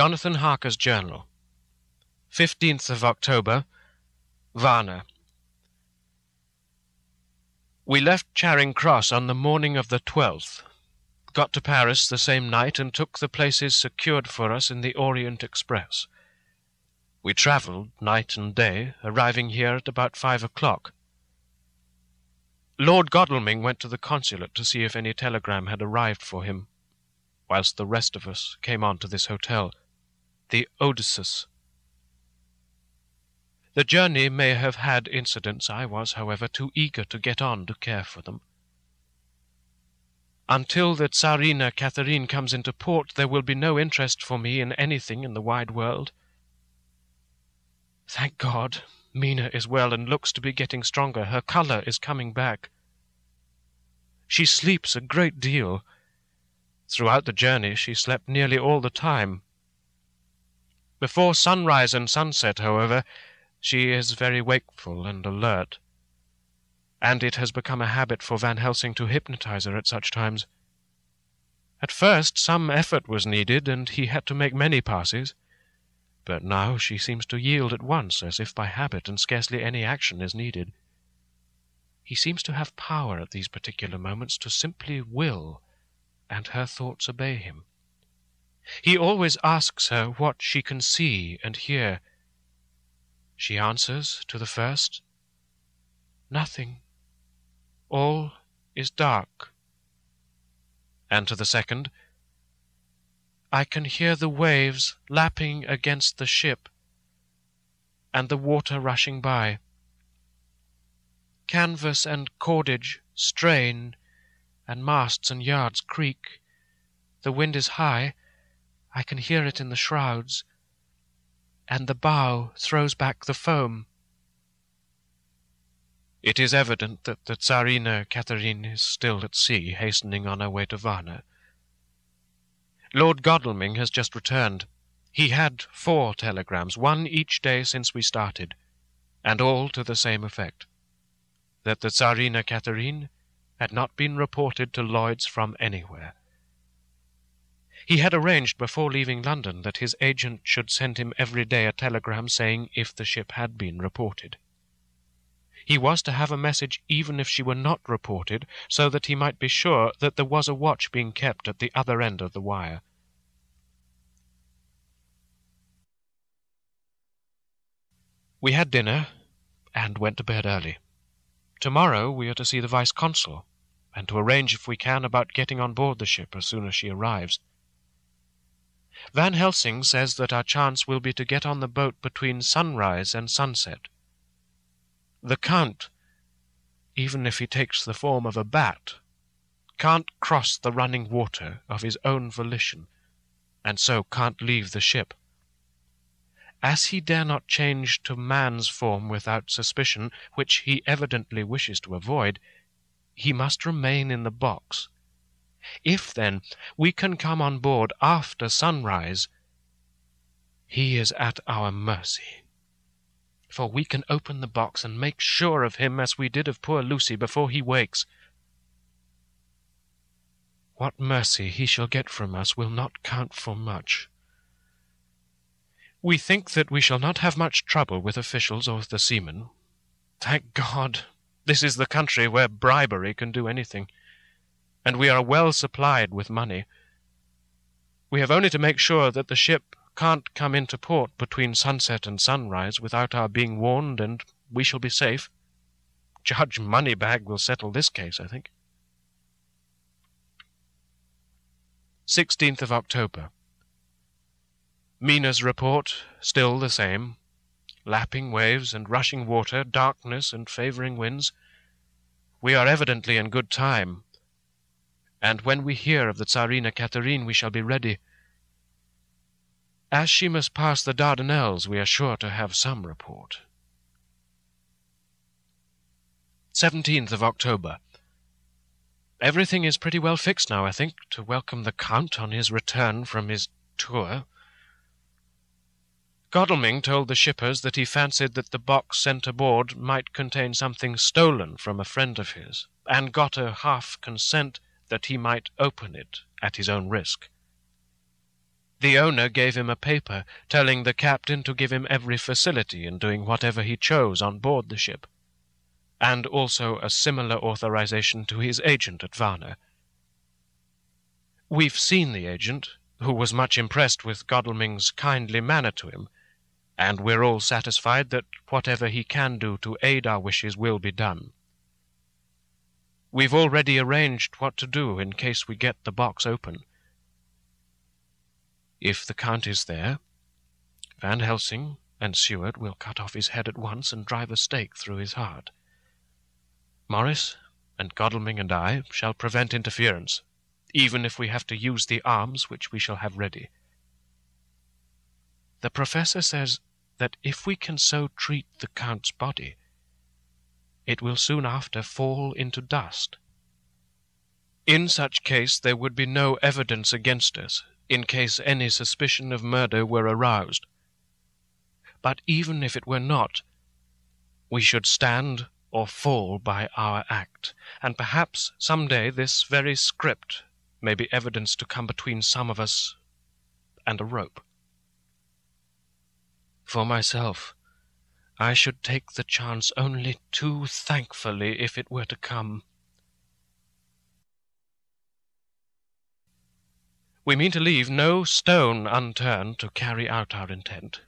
Jonathan Harker's Journal. 15th of October, Varna. We left Charing Cross on the morning of the 12th, got to Paris the same night, and took the places secured for us in the Orient Express. We travelled night and day, arriving here at about five o'clock. Lord Godalming went to the consulate to see if any telegram had arrived for him, whilst the rest of us came on to this hotel, the Odessus. The journey may have had incidents. I was, however, too eager to get on to care for them. Until the Tsarina Catherine comes into port, there will be no interest for me in anything in the wide world. Thank God, Mina is well and looks to be getting stronger. Her colour is coming back. She sleeps a great deal. Throughout the journey she slept nearly all the time. Before sunrise and sunset, however, she is very wakeful and alert, and it has become a habit for Van Helsing to hypnotize her at such times. At first some effort was needed, and he had to make many passes but now she seems to yield at once, as if by habit, and scarcely any action is needed. He seems to have power at these particular moments to simply will, and her thoughts obey him. He always asks her what she can see and hear. She answers to the first, Nothing. All is dark. And to the second, I can hear the waves lapping against the ship, and the water rushing by. Canvas and cordage strain, and masts and yards creak. The wind is high, I can hear it in the shrouds, and the bow throws back the foam. It is evident that the Tsarina Catherine is still at sea, hastening on her way to Varna. Lord Godalming has just returned. He had four telegrams, one each day since we started, and all to the same effect that the Tsarina Catherine had not been reported to Lloyd's from anywhere. He had arranged before leaving London that his agent should send him every day a telegram saying if the ship had been reported. He was to have a message even if she were not reported, so that he might be sure that there was a watch being kept at the other end of the wire. We had dinner and went to bed early. Tomorrow we are to see the Vice Consul, and to arrange if we can about getting on board the ship as soon as she arrives. Van Helsing says that our chance will be to get on the boat between sunrise and sunset. The Count, even if he takes the form of a bat, can't cross the running water of his own volition, and so can't leave the ship. As he dare not change to man's form without suspicion, which he evidently wishes to avoid, he must remain in the box. If, then, we can come on board after sunrise, he is at our mercy for we can open the box and make sure of him as we did of poor Lucy before he wakes. What mercy he shall get from us will not count for much. We think that we shall not have much trouble with officials or the seamen. Thank God, this is the country where bribery can do anything, and we are well supplied with money. We have only to make sure that the ship can't come into port between sunset and sunrise without our being warned, and we shall be safe. Judge Moneybag will settle this case, I think. 16th of October. Mina's report still the same. Lapping waves and rushing water, darkness and favouring winds. We are evidently in good time, and when we hear of the Tsarina Catherine we shall be ready. As she must pass the Dardanelles, we are sure to have some report. 17th of October. Everything is pretty well fixed now, I think, to welcome the Count on his return from his tour. Godalming told the shippers that he fancied that the box sent aboard might contain something stolen from a friend of his, and got a half consent that he might open it at his own risk. The owner gave him a paper telling the captain to give him every facility in doing whatever he chose on board the ship, and also a similar authorization to his agent at Varna. We've seen the agent, who was much impressed with Godalming's kindly manner to him, and we're all satisfied that whatever he can do to aid our wishes will be done. We've already arranged what to do in case we get the box open. If the Count is there, Van Helsing and Seward will cut off his head at once and drive a stake through his heart. Morris and Godalming and I shall prevent interference even if we have to use the arms which we shall have ready. The professor says that if we can so treat the Count's body, it will soon after fall into dust. In such case there would be no evidence against us, in case any suspicion of murder were aroused. But even if it were not, we should stand or fall by our act, and perhaps some day this very script may be evidence to come between some of us and a rope. For myself, I should take the chance only too thankfully if it were to come. We mean to leave no stone unturned to carry out our intent.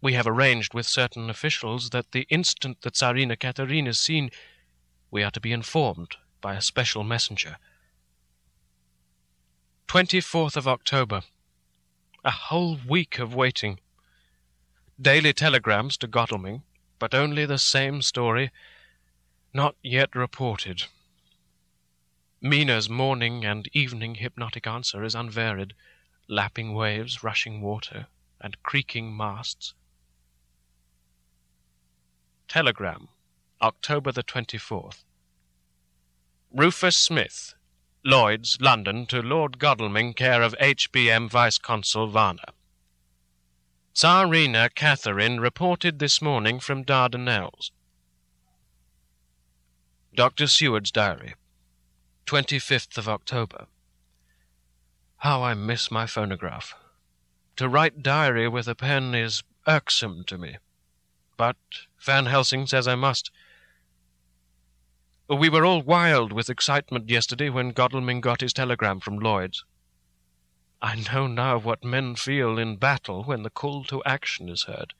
We have arranged with certain officials that the instant the Tsarina Catherine is seen, we are to be informed by a special messenger. 24th of October. A whole week of waiting. Daily telegrams to Godalming, but only the same story, not yet reported. Mina's morning and evening hypnotic answer is unvaried, lapping waves, rushing water, and creaking masts. Telegram, October the 24th. Rufus Smith, Lloyd's, London, to Lord Godalming, care of H.B.M. Vice Consul Varna. Tsarina Catherine reported this morning from Dardanelles. Dr. Seward's Diary, 25th of October. How I miss my phonograph. To write diary with a pen is irksome to me. But Van Helsing says I must. We were all wild with excitement yesterday when Godalming got his telegram from Lloyd's. I know now what men feel in battle when the call to action is heard.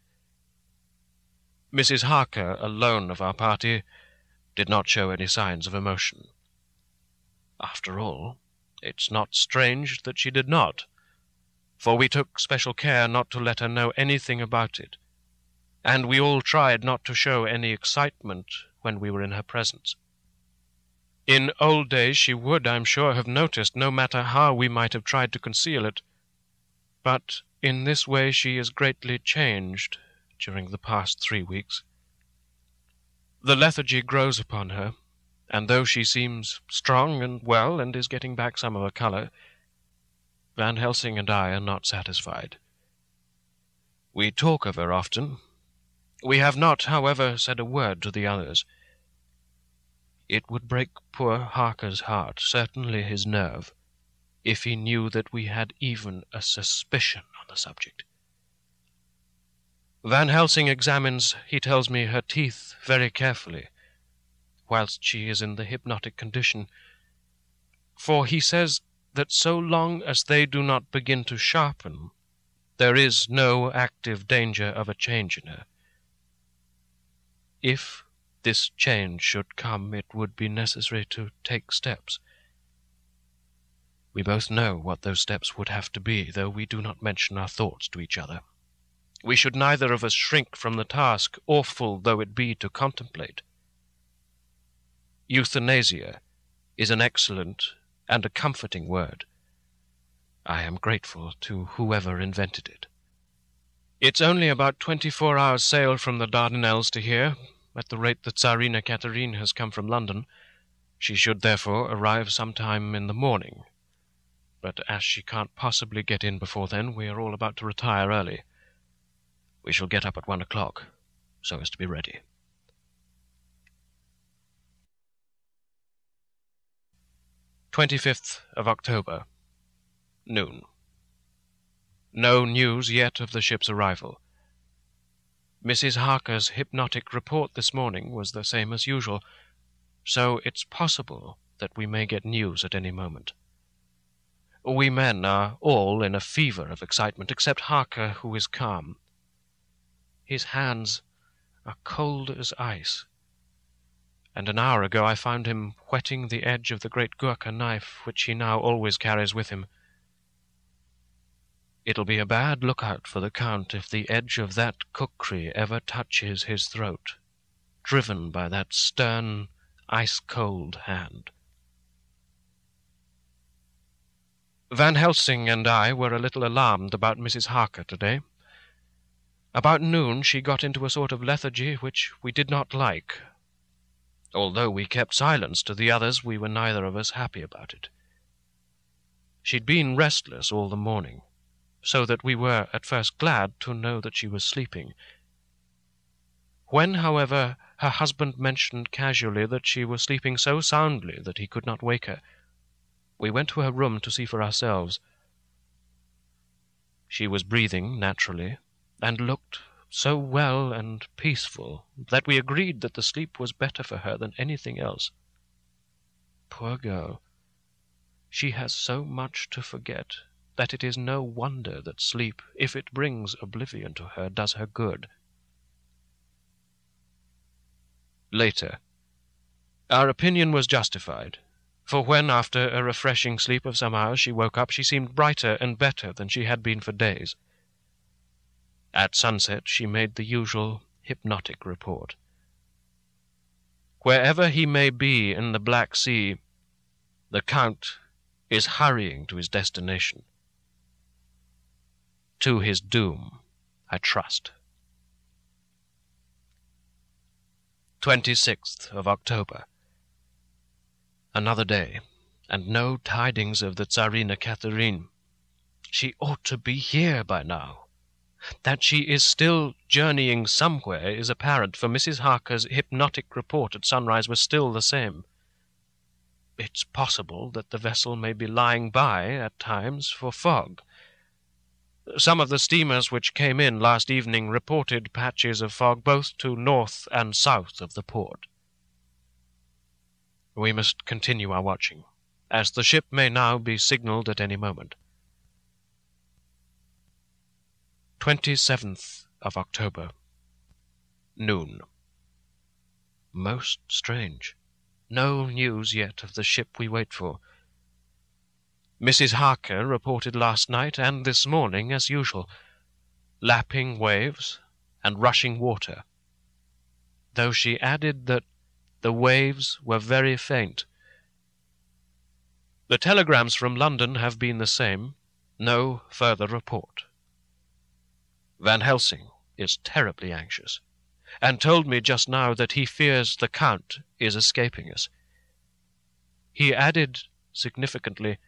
Mrs. Harker, alone of our party, did not show any signs of emotion. After all, it's not strange that she did not, for we took special care not to let her know anything about it, and we all tried not to show any excitement when we were in her presence. In old days she would, I'm sure, have noticed, no matter how we might have tried to conceal it. But in this way she is greatly changed during the past three weeks. The lethargy grows upon her, and though she seems strong and well and is getting back some of her color, Van Helsing and I are not satisfied. We talk of her often. We have not, however, said a word to the others. It would break poor Harker's heart, certainly his nerve, if he knew that we had even a suspicion on the subject. Van Helsing examines, he tells me, her teeth very carefully, whilst she is in the hypnotic condition, for he says that so long as they do not begin to sharpen, there is no active danger of a change in her. If this change should come, it would be necessary to take steps. We both know what those steps would have to be, though we do not mention our thoughts to each other. We should neither of us shrink from the task, awful though it be to contemplate. Euthanasia is an excellent and a comforting word. I am grateful to whoever invented it. It's only about twenty-four hours' sail from the Dardanelles to here, at the rate that Tsarina Catherine has come from London. She should therefore arrive some time in the morning. But as she can't possibly get in before then, we are all about to retire early. We shall get up at one o'clock, so as to be ready. Twenty fifth of October, noon. No news yet of the ship's arrival. Mrs. Harker's hypnotic report this morning was the same as usual, so it's possible that we may get news at any moment. We men are all in a fever of excitement, except Harker, who is calm. His hands are cold as ice, and an hour ago I found him whetting the edge of the great Gurkha knife which he now always carries with him. It'll be a bad lookout for the Count if the edge of that kukri ever touches his throat, driven by that stern, ice-cold hand. Van Helsing and I were a little alarmed about Mrs. Harker today. About noon she got into a sort of lethargy which we did not like. Although we kept silence to the others, we were neither of us happy about it. She'd been restless all the morning, so that we were at first glad to know that she was sleeping. When, however, her husband mentioned casually that she was sleeping so soundly that he could not wake her, we went to her room to see for ourselves. She was breathing naturally, and looked so well and peaceful that we agreed that the sleep was better for her than anything else. Poor girl! She has so much to forget that it is no wonder that sleep, if it brings oblivion to her, does her good. Later. Our opinion was justified, for when, after a refreshing sleep of some hours, she woke up, she seemed brighter and better than she had been for days. At sunset she made the usual hypnotic report. Wherever he may be in the Black Sea, the Count is hurrying to his destination. To his doom, I trust. 26th of October. Another day, and no tidings of the Tsarina Catherine. She ought to be here by now. That she is still journeying somewhere is apparent, for Mrs. Harker's hypnotic report at sunrise was still the same. It's possible that the vessel may be lying by at times for fog. Some of the steamers which came in last evening reported patches of fog both to north and south of the port. We must continue our watching, as the ship may now be signalled at any moment. 27th of October. Noon. Most strange. No news yet of the ship we wait for. Mrs. Harker reported last night and this morning as usual. Lapping waves and rushing water. Though she added that the waves were very faint. The telegrams from London have been the same. No further report. Van Helsing is terribly anxious, and told me just now that he fears the Count is escaping us. He added significantly,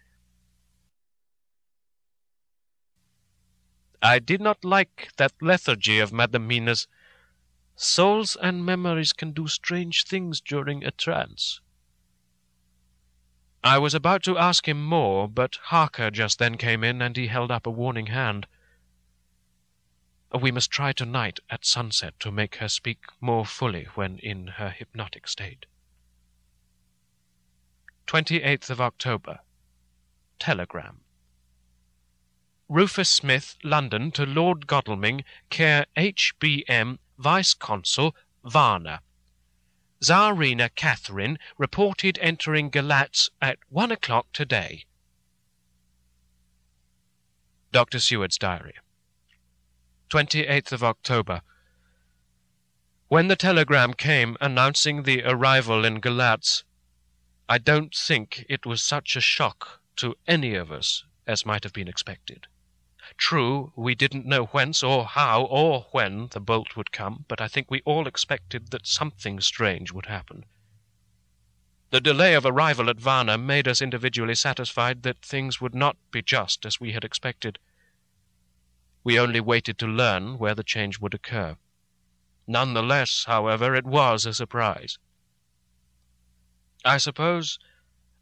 I did not like that lethargy of Madam Mina's. Souls and memories can do strange things during a trance. I was about to ask him more, but Harker just then came in, and he held up a warning hand. We must try tonight at sunset to make her speak more fully when in her hypnotic state. 28th of October. Telegram. Rufus Smith, London, to Lord Godalming, care H.B.M., Vice Consul, Varna. Tsarina Catherine reported entering Galatz at one o'clock today. Dr. Seward's Diary. 28th of October. When the telegram came announcing the arrival in Galatz, I don't think it was such a shock to any of us as might have been expected. True, we didn't know whence or how or when the bolt would come, but I think we all expected that something strange would happen. The delay of arrival at Varna made us individually satisfied that things would not be just as we had expected. We only waited to learn where the change would occur. None the less, however, it was a surprise. I suppose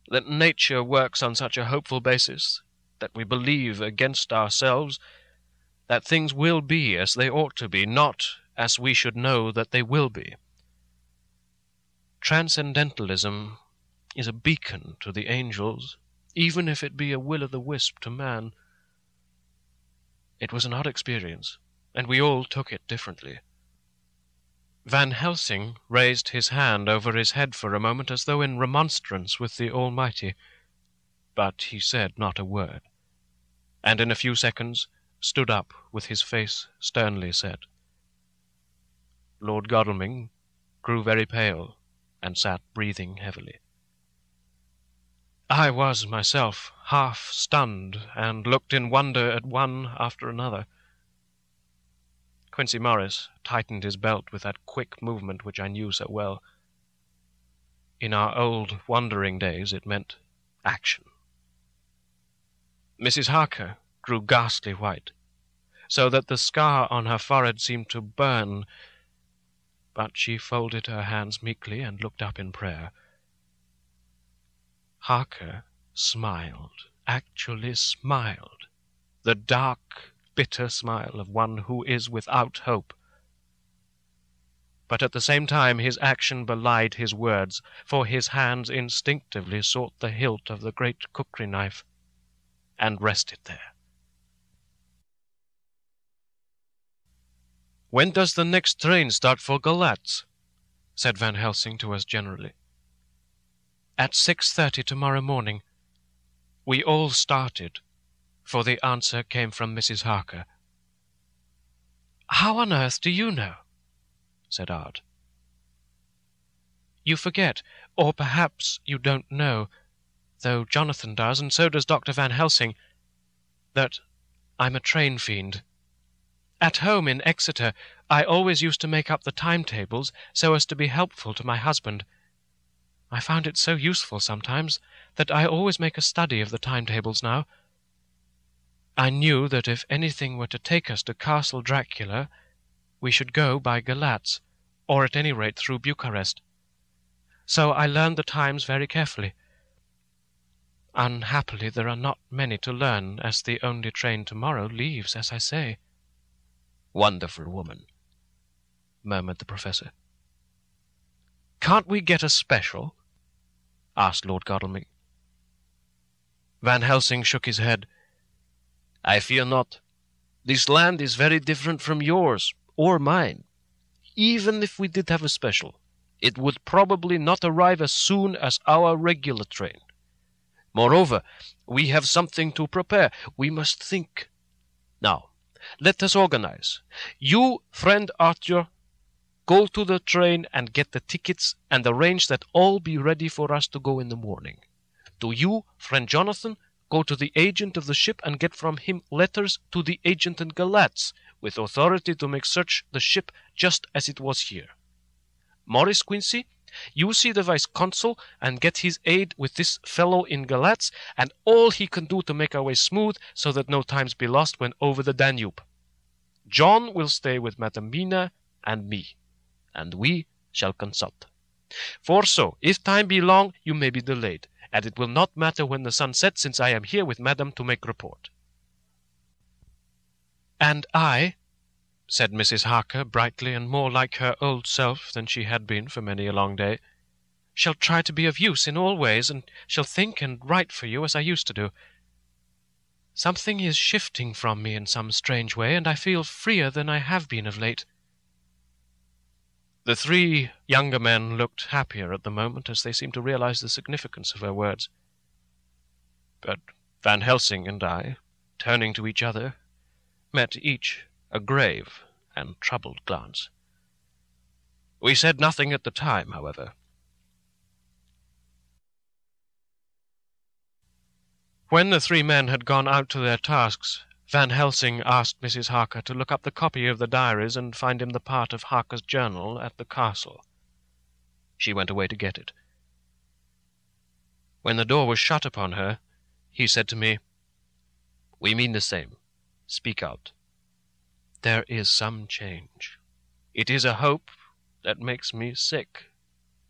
that nature works on such a hopeful basis that we believe against ourselves that things will be as they ought to be, not as we should know that they will be. Transcendentalism is a beacon to the angels, even if it be a will o' the wisp to man. It was an odd experience, and we all took it differently. Van Helsing raised his hand over his head for a moment as though in remonstrance with the Almighty, but he said not a word, and in a few seconds stood up with his face sternly set. Lord Godalming grew very pale and sat breathing heavily. I was myself half stunned, and looked in wonder at one after another. Quincey Morris tightened his belt with that quick movement which I knew so well. In our old wandering days it meant action. Mrs. Harker grew ghastly white, so that the scar on her forehead seemed to burn, but she folded her hands meekly and looked up in prayer. Harker smiled, actually smiled, the dark, bitter smile of one who is without hope. But at the same time his action belied his words, for his hands instinctively sought the hilt of the great kukri knife, and rested there. When does the next train start for Galatz? said Van Helsing to us generally. At six thirty tomorrow morning. We all started, for the answer came from Mrs. Harker. How on earth do you know? said Art. You forget, or perhaps you don't know, though Jonathan does, and so does Dr. Van Helsing, that I'm a train fiend. At home in Exeter, I always used to make up the timetables so as to be helpful to my husband. I found it so useful sometimes that I always make a study of the timetables now. I knew that if anything were to take us to Castle Dracula, we should go by Galatz, or at any rate through Bucharest. So I learned the times very carefully. Unhappily, there are not many to learn, as the only train tomorrow leaves, as I say. Wonderful woman, murmured the professor. Can't we get a special? asked Lord Godalming. Van Helsing shook his head. I fear not. This land is very different from yours or mine. Even if we did have a special, it would probably not arrive as soon as our regular train. Moreover, we have something to prepare. We must think. Now, let us organize. You, friend Arthur, go to the train and get the tickets and arrange that all be ready for us to go in the morning. Do you, friend Jonathan, go to the agent of the ship and get from him letters to the agent in Galatz, with authority to make search the ship just as it was here. Morris Quincey, you see the vice consul and get his aid with this fellow in Galatz and all he can do to make our way smooth so that no times be lost when over the Danube. John will stay with Madam Mina and me, and we shall consult. For so, if time be long, you may be delayed, and it will not matter when the sun sets, since I am here with Madam to make report. And I, said Mrs. Harker brightly, and more like her old self than she had been for many a long day, shall try to be of use in all ways, and shall think and write for you as I used to do. Something is shifting from me in some strange way, and I feel freer than I have been of late. The three younger men looked happier at the moment as they seemed to realize the significance of her words. But Van Helsing and I, turning to each other, met each a grave and troubled glance. We said nothing at the time, however. When the three men had gone out to their tasks, Van Helsing asked Mrs. Harker to look up the copy of the diaries and find him the part of Harker's journal at the castle. She went away to get it. When the door was shut upon her, he said to me, We mean the same. Speak out there is some change. It is a hope that makes me sick,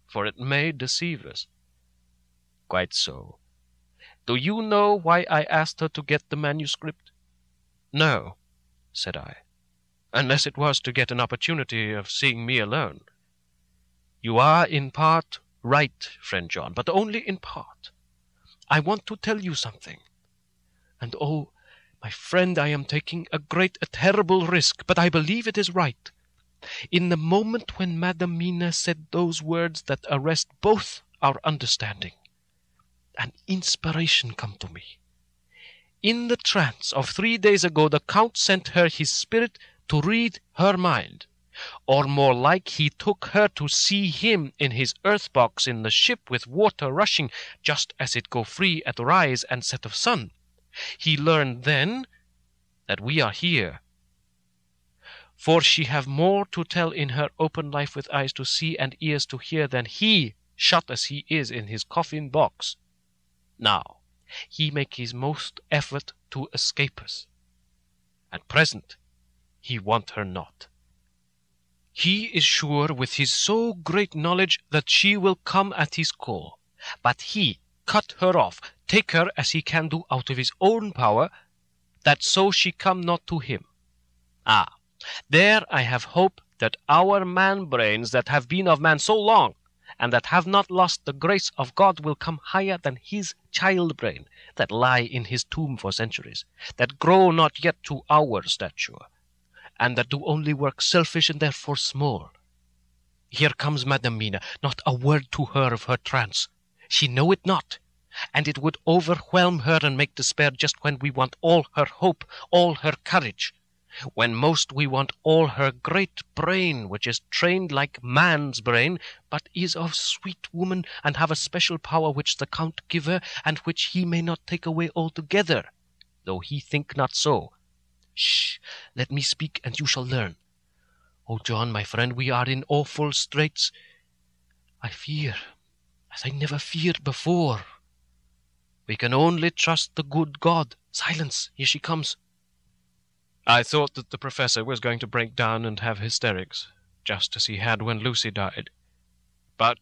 for it may deceive us. Quite so. Do you know why I asked her to get the manuscript? No, said I, unless it was to get an opportunity of seeing me alone. You are in part right, friend John, but only in part. I want to tell you something. And oh, my friend, I am taking a great, a terrible risk, but I believe it is right. In the moment when Madam Mina said those words that arrest both our understanding, an inspiration come to me. In the trance of three days ago, the Count sent her his spirit to read her mind. Or more like he took her to see him in his earth box in the ship with water rushing just as it go free at rise and set of sun. He learned then that we are here. For she have more to tell in her open life with eyes to see and ears to hear than he, shut as he is in his coffin box. Now, he make his most effort to escape us. At present, he want her not. He is sure with his so great knowledge that she will come at his call. But he cut her off, take her as he can do out of his own power, that so she come not to him. Ah, there I have hope that our man brains that have been of man so long, and that have not lost the grace of God will come higher than his child brain that lie in his tomb for centuries, that grow not yet to our stature, and that do only work selfish and therefore small. Here comes Madam Mina, not a word to her of her trance. She know it not, and it would overwhelm her and make despair just when we want all her hope, all her courage, when most we want all her great brain, which is trained like man's brain, but is of sweet woman, and have a special power which the Count give her, and which he may not take away altogether, though he think not so. Shh! Let me speak, and you shall learn. Oh, John, my friend, we are in awful straits. I fear, as I never feared before. We can only trust the good God. Silence! Here she comes. I thought that the professor was going to break down and have hysterics, just as he had when Lucy died. But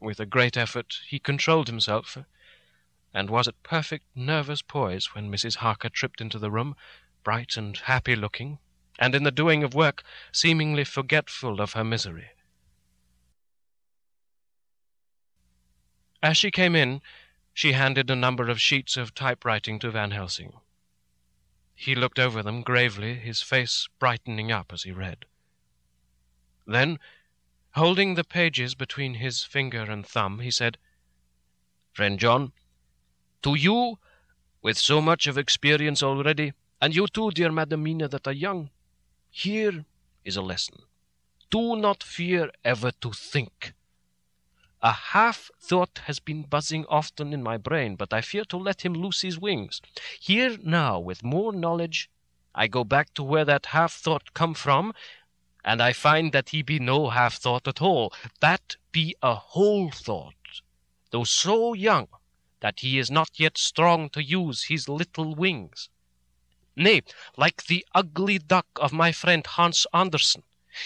with a great effort he controlled himself, and was at perfect nervous poise when Mrs. Harker tripped into the room, bright and happy looking, and in the doing of work seemingly forgetful of her misery. As she came in, she handed a number of sheets of typewriting to Van Helsing. He looked over them gravely, his face brightening up as he read. Then, holding the pages between his finger and thumb, he said, Friend John, to you, with so much of experience already, and you too, dear Madam Mina, that are young, here is a lesson. Do not fear ever to think. A half thought has been buzzing often in my brain, but I fear to let him loose his wings. Here now, with more knowledge, I go back to where that half thought come from, and I find that he be no half thought at all. That be a whole thought, though so young that he is not yet strong to use his little wings. Nay, like the ugly duck of my friend Hans Andersen,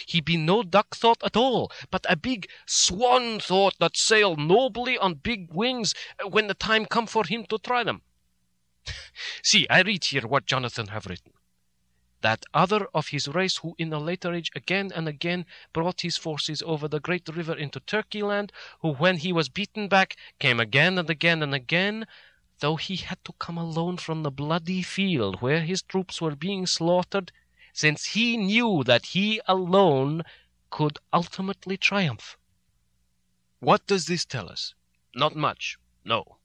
he be no duck thought at all, but a big swan thought that sail nobly on big wings when the time come for him to try them. See, I read here what Jonathan have written. That other of his race who in a later age again and again brought his forces over the great river into Turkey land, who when he was beaten back came again and again and again, though he had to come alone from the bloody field where his troops were being slaughtered, since he knew that he alone could ultimately triumph. What does this tell us? Not much, no.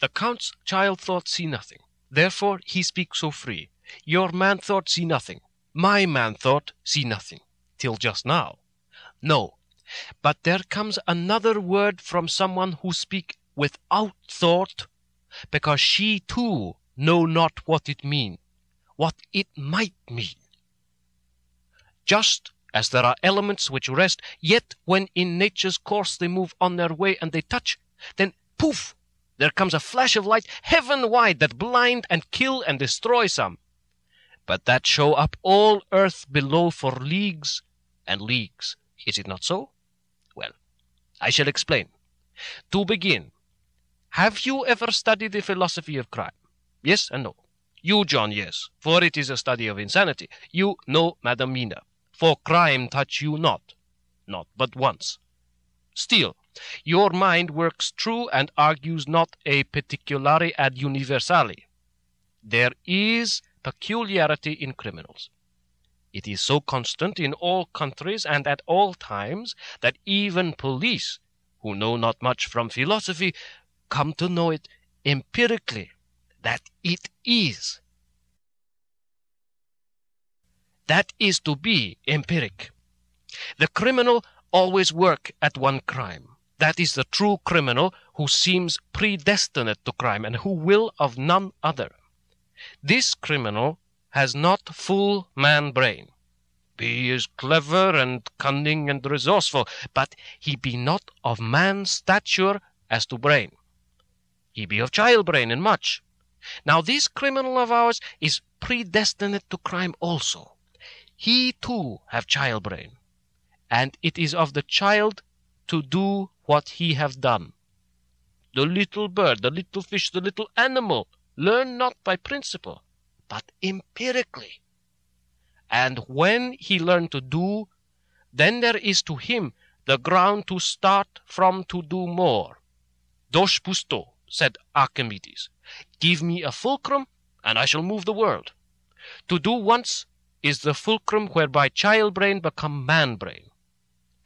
The Count's child thought see nothing. Therefore he speaks so free. Your man thought see nothing. My man thought see nothing. Till just now. No. But there comes another word from someone who speak without thought, because she too know not what it mean, what it might mean just as there are elements which rest, yet when in nature's course they move on their way and they touch, then poof, there comes a flash of light heaven wide that blind and kill and destroy some, but that show up all earth below for leagues and leagues. Is it not so? Well, I shall explain. To begin, have you ever studied the philosophy of crime? Yes and no. You, John, yes, for it is a study of insanity. You, no, Madam Mina, for crime touch you not, not but once. Still, your mind works true and argues not a particulari ad universali. There is peculiarity in criminals. It is so constant in all countries and at all times that even police, who know not much from philosophy, come to know it empirically that it is. That is to be empiric. The criminal always work at one crime. That is the true criminal who seems predestinate to crime and who will of none other. This criminal has not full man brain. He is clever and cunning and resourceful, but he be not of man stature as to brain. He be of child brain in much. Now this criminal of ours is predestinate to crime also. He too have child brain, and it is of the child to do what he have done. The little bird, the little fish, the little animal learn not by principle, but empirically. And when he learn to do, then there is to him the ground to start from to do more. Dos pou sto, said Archimedes. Give me a fulcrum, and I shall move the world. To do once is the fulcrum whereby child brain become man brain.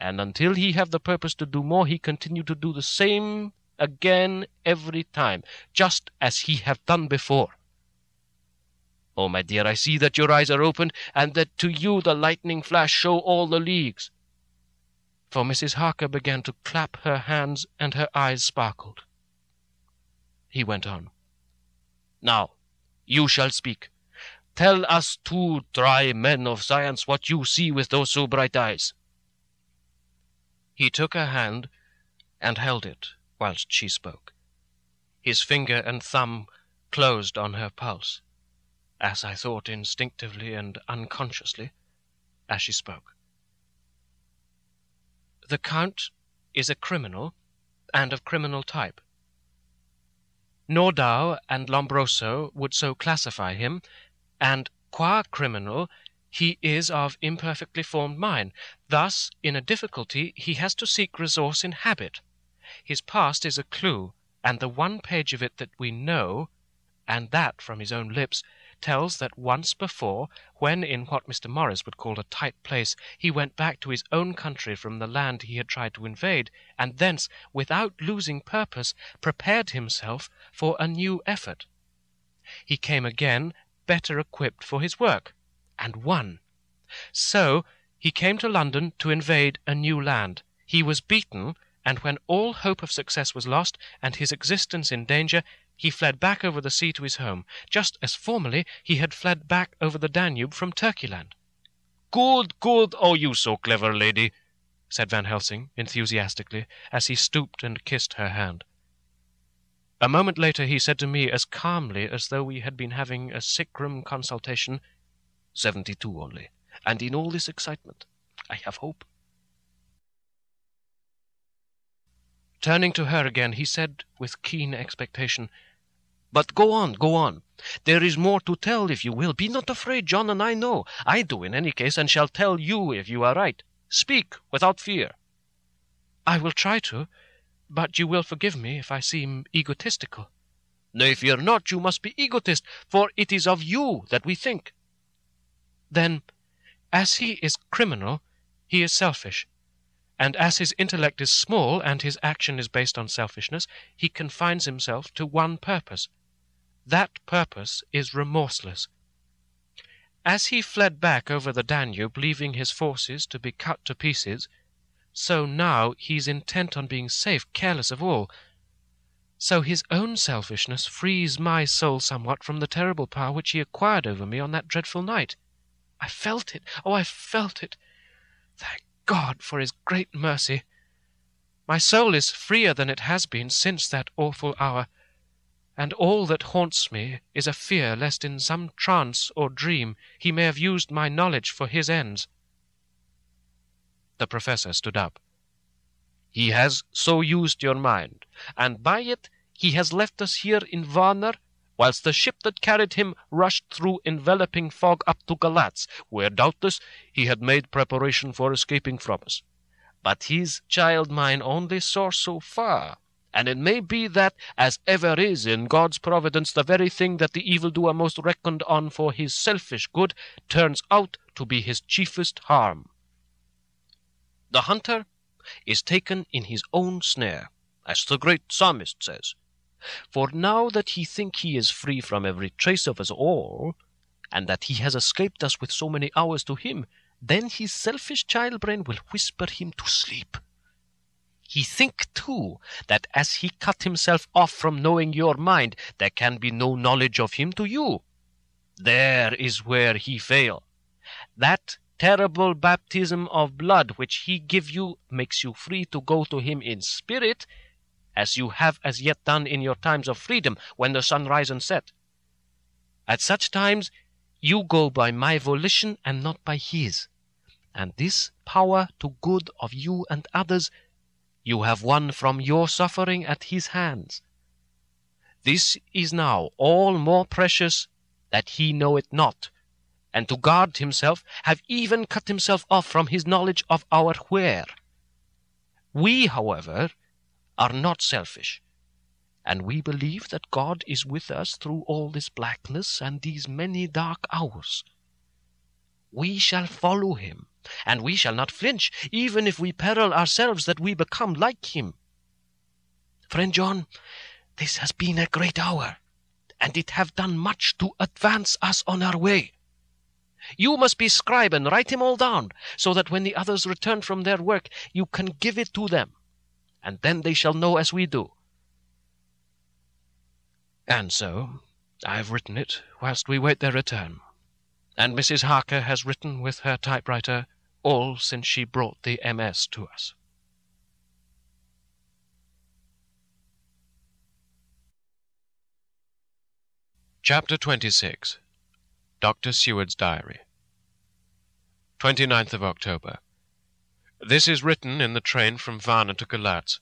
And until he have the purpose to do more, he continue to do the same again every time, just as he have done before. Oh, my dear, I see that your eyes are opened, and that to you the lightning flash show all the leagues. For Mrs. Harker began to clap her hands, and her eyes sparkled. He went on. Now, you shall speak. Tell us two dry men of science what you see with those so bright eyes. He took her hand and held it whilst she spoke. His finger and thumb closed on her pulse as I thought instinctively and unconsciously, as she spoke. The Count is a criminal, and of criminal type. Nordau and Lombroso would so classify him, and qua criminal he is of imperfectly formed mind. Thus, in a difficulty, he has to seek resource in habit. His past is a clue, and the one page of it that we know, and that from his own lips, tells that once before, when in what Mr. Morris would call a tight place, he went back to his own country from the land he had tried to invade, and thence, without losing purpose, prepared himself for a new effort. He came again better equipped for his work, and won. So he came to London to invade a new land. He was beaten, and when all hope of success was lost, and his existence in danger, he fled back over the sea to his home, just as formerly he had fled back over the Danube from Turkeyland. Good, good, oh, you so clever lady, said Van Helsing enthusiastically, as he stooped and kissed her hand. A moment later he said to me as calmly as though we had been having a sick-room consultation, Seventy-two only, and in all this excitement I have hope. Turning to her again, he said with keen expectation, but go on, go on. There is more to tell, if you will. Be not afraid, John, and I know. I do in any case, and shall tell you if you are right. Speak without fear. I will try to, but you will forgive me if I seem egotistical. Nay, fear not, you must be egotist, for it is of you that we think. Then, as he is criminal, he is selfish. And as his intellect is small and his action is based on selfishness, he confines himself to one purpose that purpose is remorseless. As he fled back over the Danube, leaving his forces to be cut to pieces, so now he's intent on being safe, careless of all. So his own selfishness frees my soul somewhat from the terrible power which he acquired over me on that dreadful night. I felt it. Oh, I felt it. Thank God for his great mercy. My soul is freer than it has been since that awful hour and all that haunts me is a fear lest in some trance or dream he may have used my knowledge for his ends. The professor stood up. He has so used your mind, and by it he has left us here in Varna whilst the ship that carried him rushed through enveloping fog up to Galatz, where doubtless he had made preparation for escaping from us. But his child mind only saw so far, and it may be that, as ever is in God's providence, the very thing that the evildoer most reckoned on for his selfish good turns out to be his chiefest harm. The hunter is taken in his own snare, as the great psalmist says. For now that he think he is free from every trace of us all, and that he has escaped us with so many hours to him, then his selfish child brain will whisper him to sleep. He think, too, that as he cut himself off from knowing your mind, there can be no knowledge of him to you. There is where he fail. That terrible baptism of blood which he give you makes you free to go to him in spirit, as you have as yet done in your times of freedom when the sun rise and set. At such times you go by my volition and not by his, and this power to good of you and others you have won from your suffering at his hands. This is now all more precious that he know it not, and to guard himself have even cut himself off from his knowledge of our where. We, however, are not selfish, and we believe that God is with us through all this blackness and these many dark hours. We shall follow him, and we shall not flinch, even if we peril ourselves that we become like him. Friend John, this has been a great hour, and it have done much to advance us on our way. You must be scribe and write him all down, so that when the others return from their work, you can give it to them, and then they shall know as we do. And so I have written it whilst we wait their return, and Mrs. Harker has written with her typewriter all since she brought the MS to us. Chapter 26 Dr. Seward's Diary 29th of October. This is written in the train from Varna to Galatz.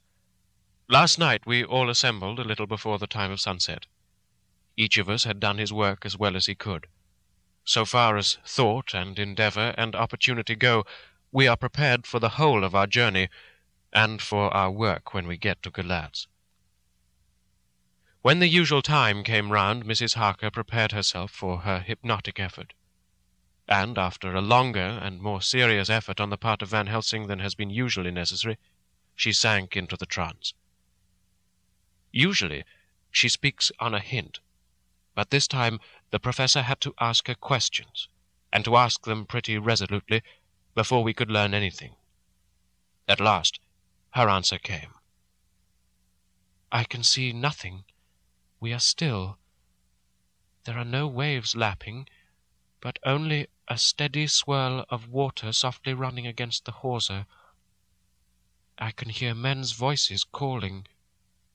Last night we all assembled a little before the time of sunset. Each of us had done his work as well as he could. So far as thought and endeavor and opportunity go, we are prepared for the whole of our journey and for our work when we get to Galatz. When the usual time came round, Mrs. Harker prepared herself for her hypnotic effort. And after a longer and more serious effort on the part of Van Helsing than has been usually necessary, she sank into the trance. Usually she speaks on a hint, but this time the Professor had to ask her questions, and to ask them pretty resolutely before we could learn anything. At last her answer came. I can see nothing we are still. There are no waves lapping, but only a steady swirl of water softly running against the hawser. I can hear men's voices calling,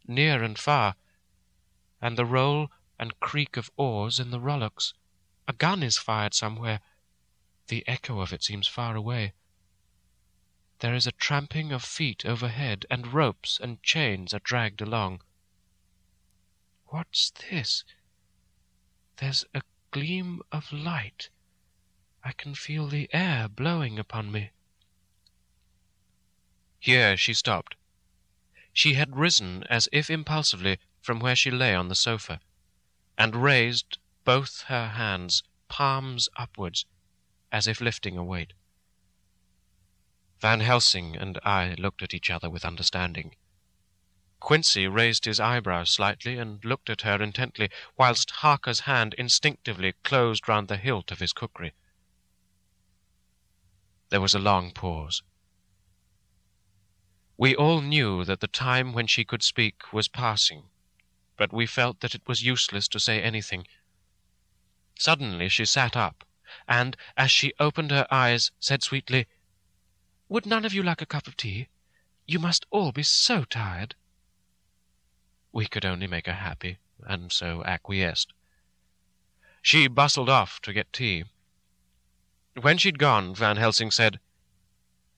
near and far, and the roll and creak of oars in the rowlocks. A gun is fired somewhere. The echo of it seems far away. There is a tramping of feet overhead, and ropes and chains are dragged along. What's this? There's a gleam of light. I can feel the air blowing upon me. Here she stopped. She had risen as if impulsively from where she lay on the sofa, and raised both her hands, palms upwards, as if lifting a weight. Van Helsing and I looked at each other with understanding. Quincey raised his eyebrows slightly and looked at her intently, whilst Harker's hand instinctively closed round the hilt of his kukri. There was a long pause. We all knew that the time when she could speak was passing, but we felt that it was useless to say anything. Suddenly she sat up, and, as she opened her eyes, said sweetly, Would none of you like a cup of tea? You must all be so tired. We could only make her happy, and so acquiesced. She bustled off to get tea. When she'd gone, Van Helsing said,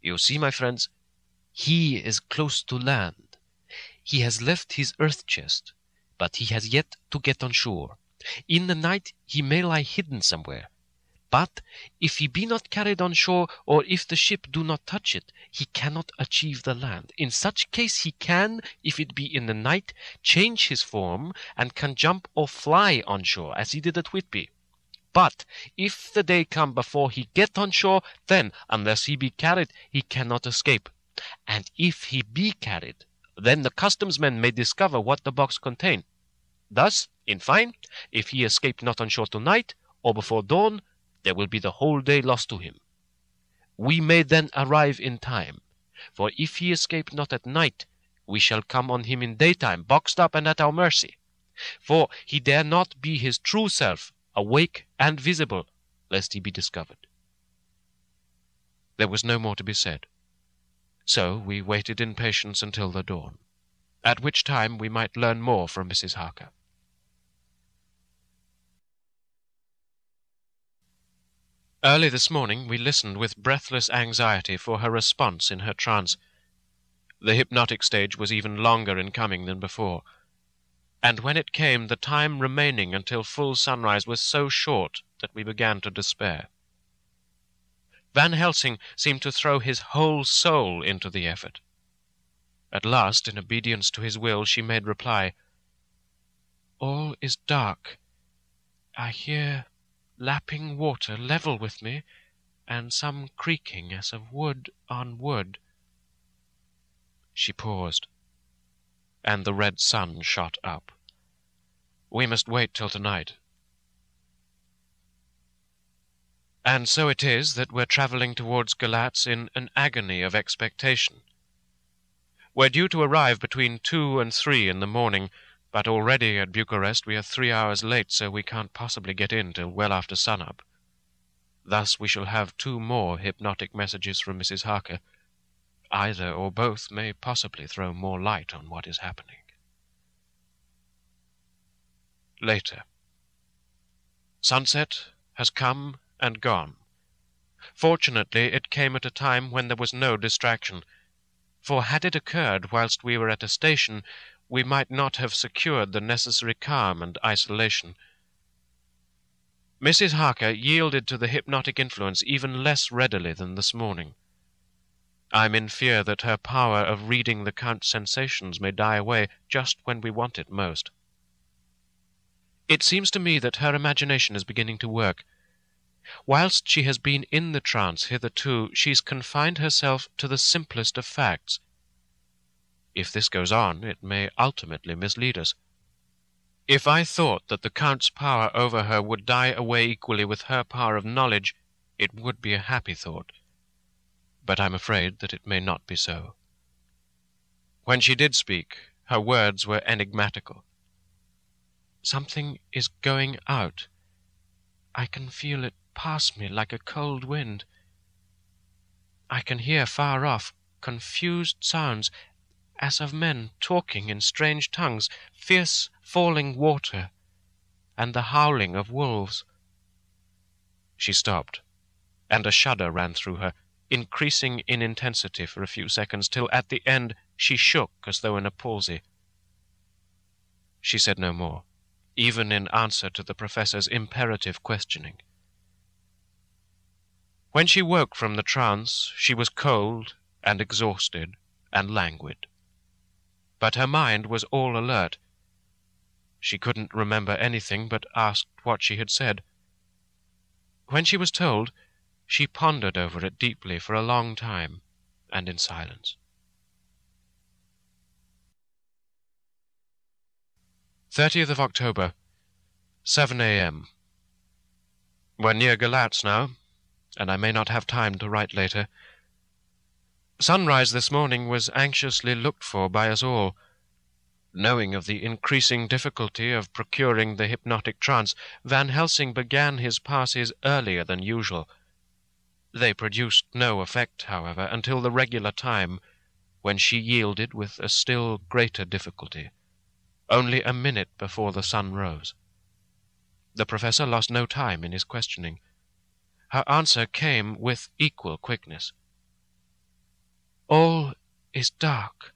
You see, my friends, he is close to land. He has left his earth chest, but he has yet to get on shore. In the night he may lie hidden somewhere. But if he be not carried on shore, or if the ship do not touch it, he cannot achieve the land. In such case he can, if it be in the night, change his form, and can jump or fly on shore, as he did at Whitby. But if the day come before he get on shore, then, unless he be carried, he cannot escape. And if he be carried, then the customs men may discover what the box contain. Thus, in fine, if he escape not on shore tonight, or before dawn, there will be the whole day lost to him. We may then arrive in time, for if he escape not at night, we shall come on him in daytime, boxed up and at our mercy. For he dare not be his true self, awake and visible, lest he be discovered. There was no more to be said. So we waited in patience until the dawn, at which time we might learn more from Mrs. Harker. Early this morning we listened with breathless anxiety for her response in her trance. The hypnotic stage was even longer in coming than before, and when it came the time remaining until full sunrise was so short that we began to despair. Van Helsing seemed to throw his whole soul into the effort. At last, in obedience to his will, she made reply, All is dark. I hear lapping water level with me, and some creaking as of wood on wood. She paused, and the red sun shot up. We must wait till tonight. And so it is that we're travelling towards Galatz in an agony of expectation. We're due to arrive between two and three in the morning, but already at Bucharest we are three hours late, so we can't possibly get in till well after sunup. Thus we shall have two more hypnotic messages from Mrs. Harker. Either or both may possibly throw more light on what is happening. Later. Sunset has come and gone. Fortunately, it came at a time when there was no distraction, for had it occurred whilst we were at a station, we might not have secured the necessary calm and isolation. Mrs. Harker yielded to the hypnotic influence even less readily than this morning. I am in fear that her power of reading the Count's sensations may die away just when we want it most. It seems to me that her imagination is beginning to work. Whilst she has been in the trance hitherto, she's confined herself to the simplest of facts, if this goes on, it may ultimately mislead us. If I thought that the Count's power over her would die away equally with her power of knowledge, it would be a happy thought. But I'm afraid that it may not be so. When she did speak, her words were enigmatical. Something is going out. I can feel it pass me like a cold wind. I can hear far off confused sounds as of men talking in strange tongues, fierce falling water, and the howling of wolves. She stopped, and a shudder ran through her, increasing in intensity for a few seconds, till at the end she shook as though in a palsy. She said no more, even in answer to the professor's imperative questioning. When she woke from the trance, she was cold and exhausted and languid but her mind was all alert. She couldn't remember anything, but asked what she had said. When she was told, she pondered over it deeply for a long time, and in silence. Thirtieth of October, seven a.m. We're near Galatz now, and I may not have time to write later. Sunrise this morning was anxiously looked for by us all. Knowing of the increasing difficulty of procuring the hypnotic trance, Van Helsing began his passes earlier than usual. They produced no effect, however, until the regular time, when she yielded with a still greater difficulty, only a minute before the sun rose. The professor lost no time in his questioning. Her answer came with equal quickness. All is dark.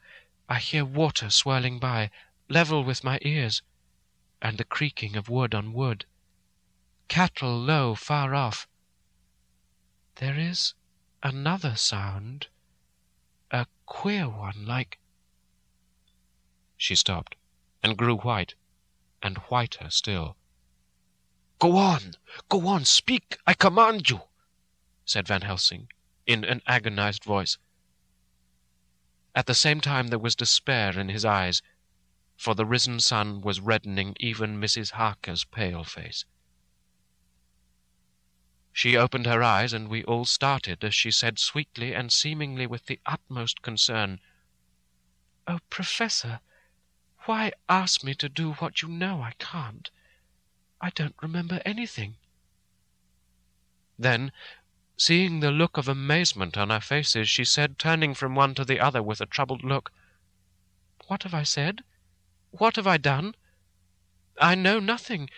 I hear water swirling by, level with my ears. and the creaking of wood on wood. Cattle low far off. There is another sound, a queer one, like. She stopped and grew white, and whiter still. Go on, go on, speak, I command you, said Van Helsing in an agonized voice. At the same time there was despair in his eyes, for the risen sun was reddening even Mrs. Harker's pale face. She opened her eyes, and we all started as she said sweetly and seemingly with the utmost concern, Oh, Professor, why ask me to do what you know I can't? I don't remember anything. Then, seeing the look of amazement on our faces, she said, turning from one to the other with a troubled look, What have I said? What have I done? I know nothing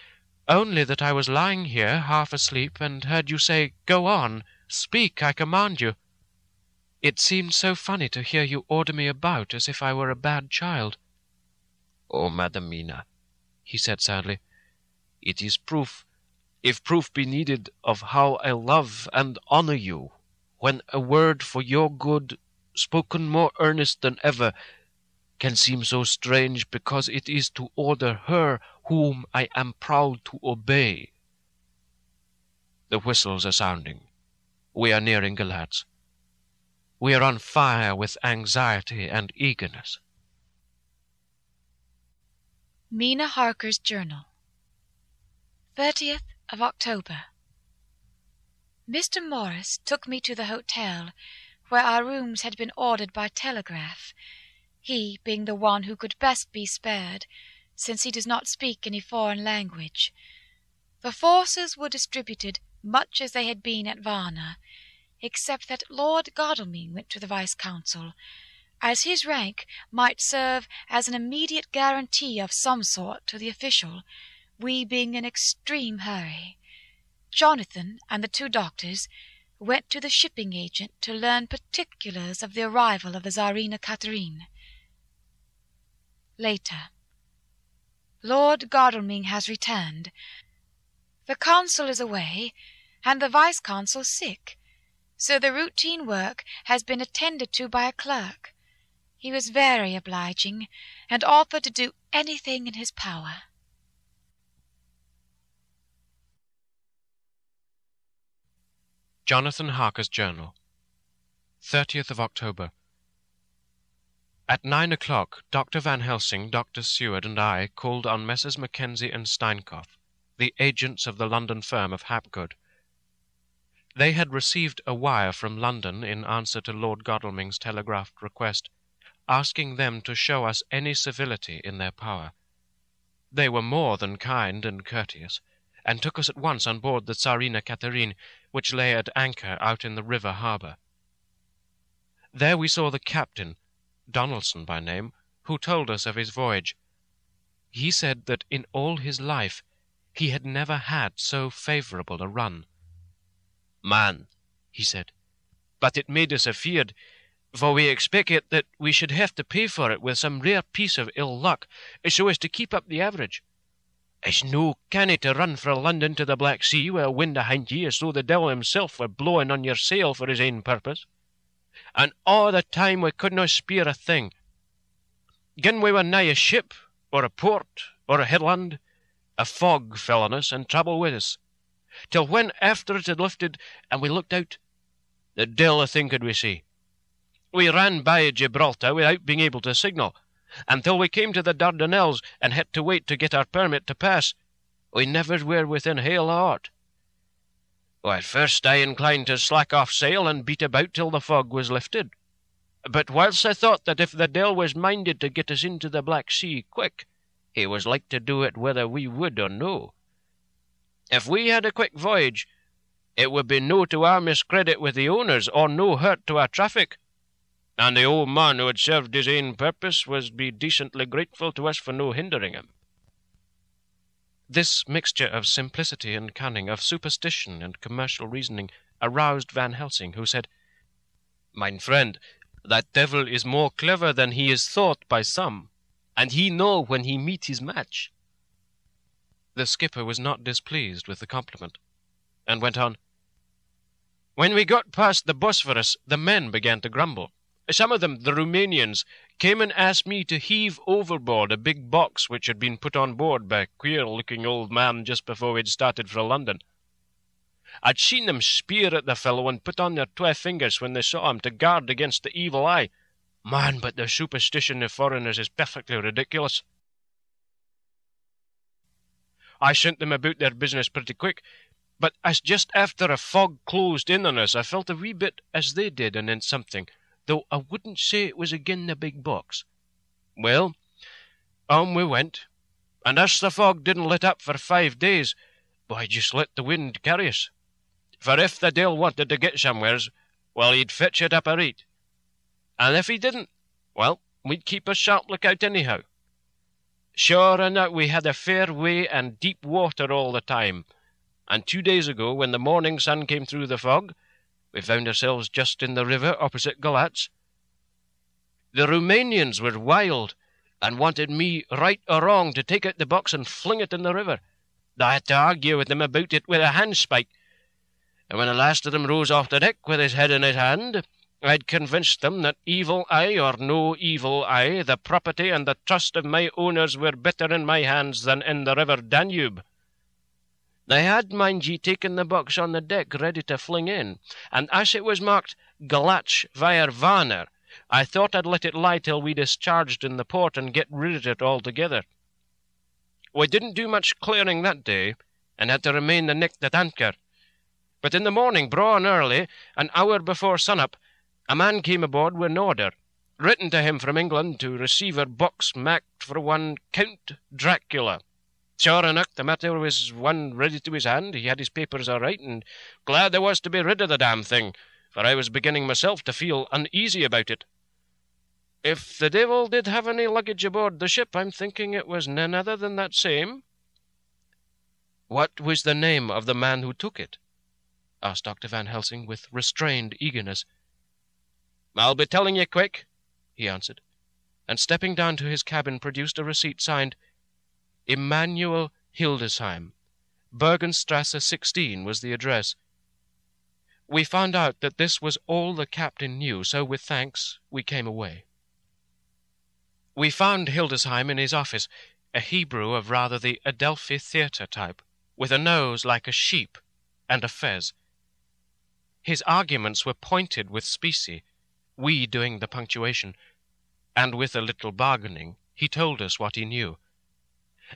only that I was lying here half asleep and heard you say, Go on, speak, I command you. It seemed so funny to hear you order me about as if I were a bad child. Oh, Madam Mina, he said sadly, it is proof, if proof be needed, of how I love and honor you, when a word for your good, spoken more earnest than ever, can seem so strange because it is to order her whom I am proud to obey. The whistles are sounding. We are nearing Galatz. We are on fire with anxiety and eagerness. Mina Harker's Journal 30th of October Mr. Morris took me to the hotel where our rooms had been ordered by telegraph he being the one who could best be spared, since he does not speak any foreign language. The forces were distributed much as they had been at Varna, except that Lord Godalming went to the Vice Consul, as his rank might serve as an immediate guarantee of some sort to the official, we being in extreme hurry. Jonathan and the two doctors went to the shipping agent to learn particulars of the arrival of the Czarina Catherine. Later. Lord Godalming has returned. The consul is away, and the vice consul sick, so the routine work has been attended to by a clerk. He was very obliging, and offered to do anything in his power. Jonathan Harker's Journal, 30th of October. At nine o'clock, Dr. Van Helsing, Dr. Seward, and I called on Messrs. Mackenzie and Steinkoff, the agents of the London firm of Hapgood. They had received a wire from London in answer to Lord Godalming's telegraphed request, asking them to show us any civility in their power. They were more than kind and courteous, and took us at once on board the Tsarina Catherine, which lay at anchor out in the river harbour. There we saw the captain, Donelson by name, who told us of his voyage. He said that in all his life he had never had so favourable a run. Man, he said, but it made us afeard, for we expected that we should have to pay for it with some rare piece of ill luck, so as to keep up the average. It's no canny to run fra London to the Black Sea wi' a wind ahint ye as though the devil himself were blowing on your sail for his ain purpose and all the time we could not speer a thing. Gin we were nigh a ship, or a port, or a headland, a fog fell on us and trouble with us, till when after it had lifted and we looked out, the deil a thing could we see. We ran by Gibraltar without being able to signal, until we came to the Dardanelles and had to wait to get our permit to pass. We never were within hail aught. Well, at first I inclined to slack off sail and beat about till the fog was lifted. But whilst I thought that if the Deil was minded to get us into the Black Sea quick, he was like to do it whether we would or no. If we had a quick voyage, it would be no to our miscredit with the owners, or no hurt to our traffic. And the old man who had served his ain purpose was be decently grateful to us for no hindering him. This mixture of simplicity and cunning, of superstition and commercial reasoning, aroused Van Helsing, who said, Mine friend, that devil is more clever than he is thought by some, and he know when he meet his match. The skipper was not displeased with the compliment, and went on. When we got past the Bosphorus, the men began to grumble. Some of them, the Roumanians, came and asked me to heave overboard a big box which had been put on board by a queer looking old man just before we'd started for London. I'd seen them speer at the fellow and put on their twa fingers when they saw him to guard against the evil eye. Man, but the superstition of foreigners is perfectly ridiculous. I sent them about their business pretty quick, but as just after a fog closed in on us, I felt a wee bit as they did and then something, though I wouldn't say it was agin the big box. Well, on we went, and as the fog didn't let up for five days, why just let the wind carry us. For if the Deil wanted to get somewheres, well, he'd fetch it up a reet. And if he didn't, well, we'd keep a sharp lookout anyhow. Sure enough, we had a fair way and deep water all the time, and two days ago, when the morning sun came through the fog, we found ourselves just in the river opposite Galatz. The Roumanians were wild, and wanted me, right or wrong, to take out the box and fling it in the river. I had to argue with them about it with a handspike, and when the last of them rose off the deck with his head in his hand, I'd convinced them that evil eye or no evil eye, the property and the trust of my owners were better in my hands than in the river Danube. They had, mind ye, taken the box on the deck ready to fling in, and as it was marked Galatz via Varna, I thought I'd let it lie till we discharged in the port and get rid of it altogether. We didn't do much clearing that day, and had to remain the night at anchor. But in the morning, braw and early, an hour before sunup, a man came aboard with an order, written to him from England to receive a box marked for one Count Dracula. Sure enough, the matter was one ready to his hand. He had his papers all right, and glad I was to be rid of the damn thing, for I was beginning myself to feel uneasy about it. If the devil did have any luggage aboard the ship, I'm thinking it was none other than that same. What was the name of the man who took it? asked Dr. Van Helsing with restrained eagerness. I'll be telling you quick, he answered, and stepping down to his cabin produced a receipt signed Immanuel Hildesheim. Bergenstrasse 16 was the address. We found out that this was all the captain knew, so with thanks we came away. We found Hildesheim in his office, a Hebrew of rather the Adelphi theatre type, with a nose like a sheep and a fez. His arguments were pointed with specie, we doing the punctuation, and with a little bargaining he told us what he knew.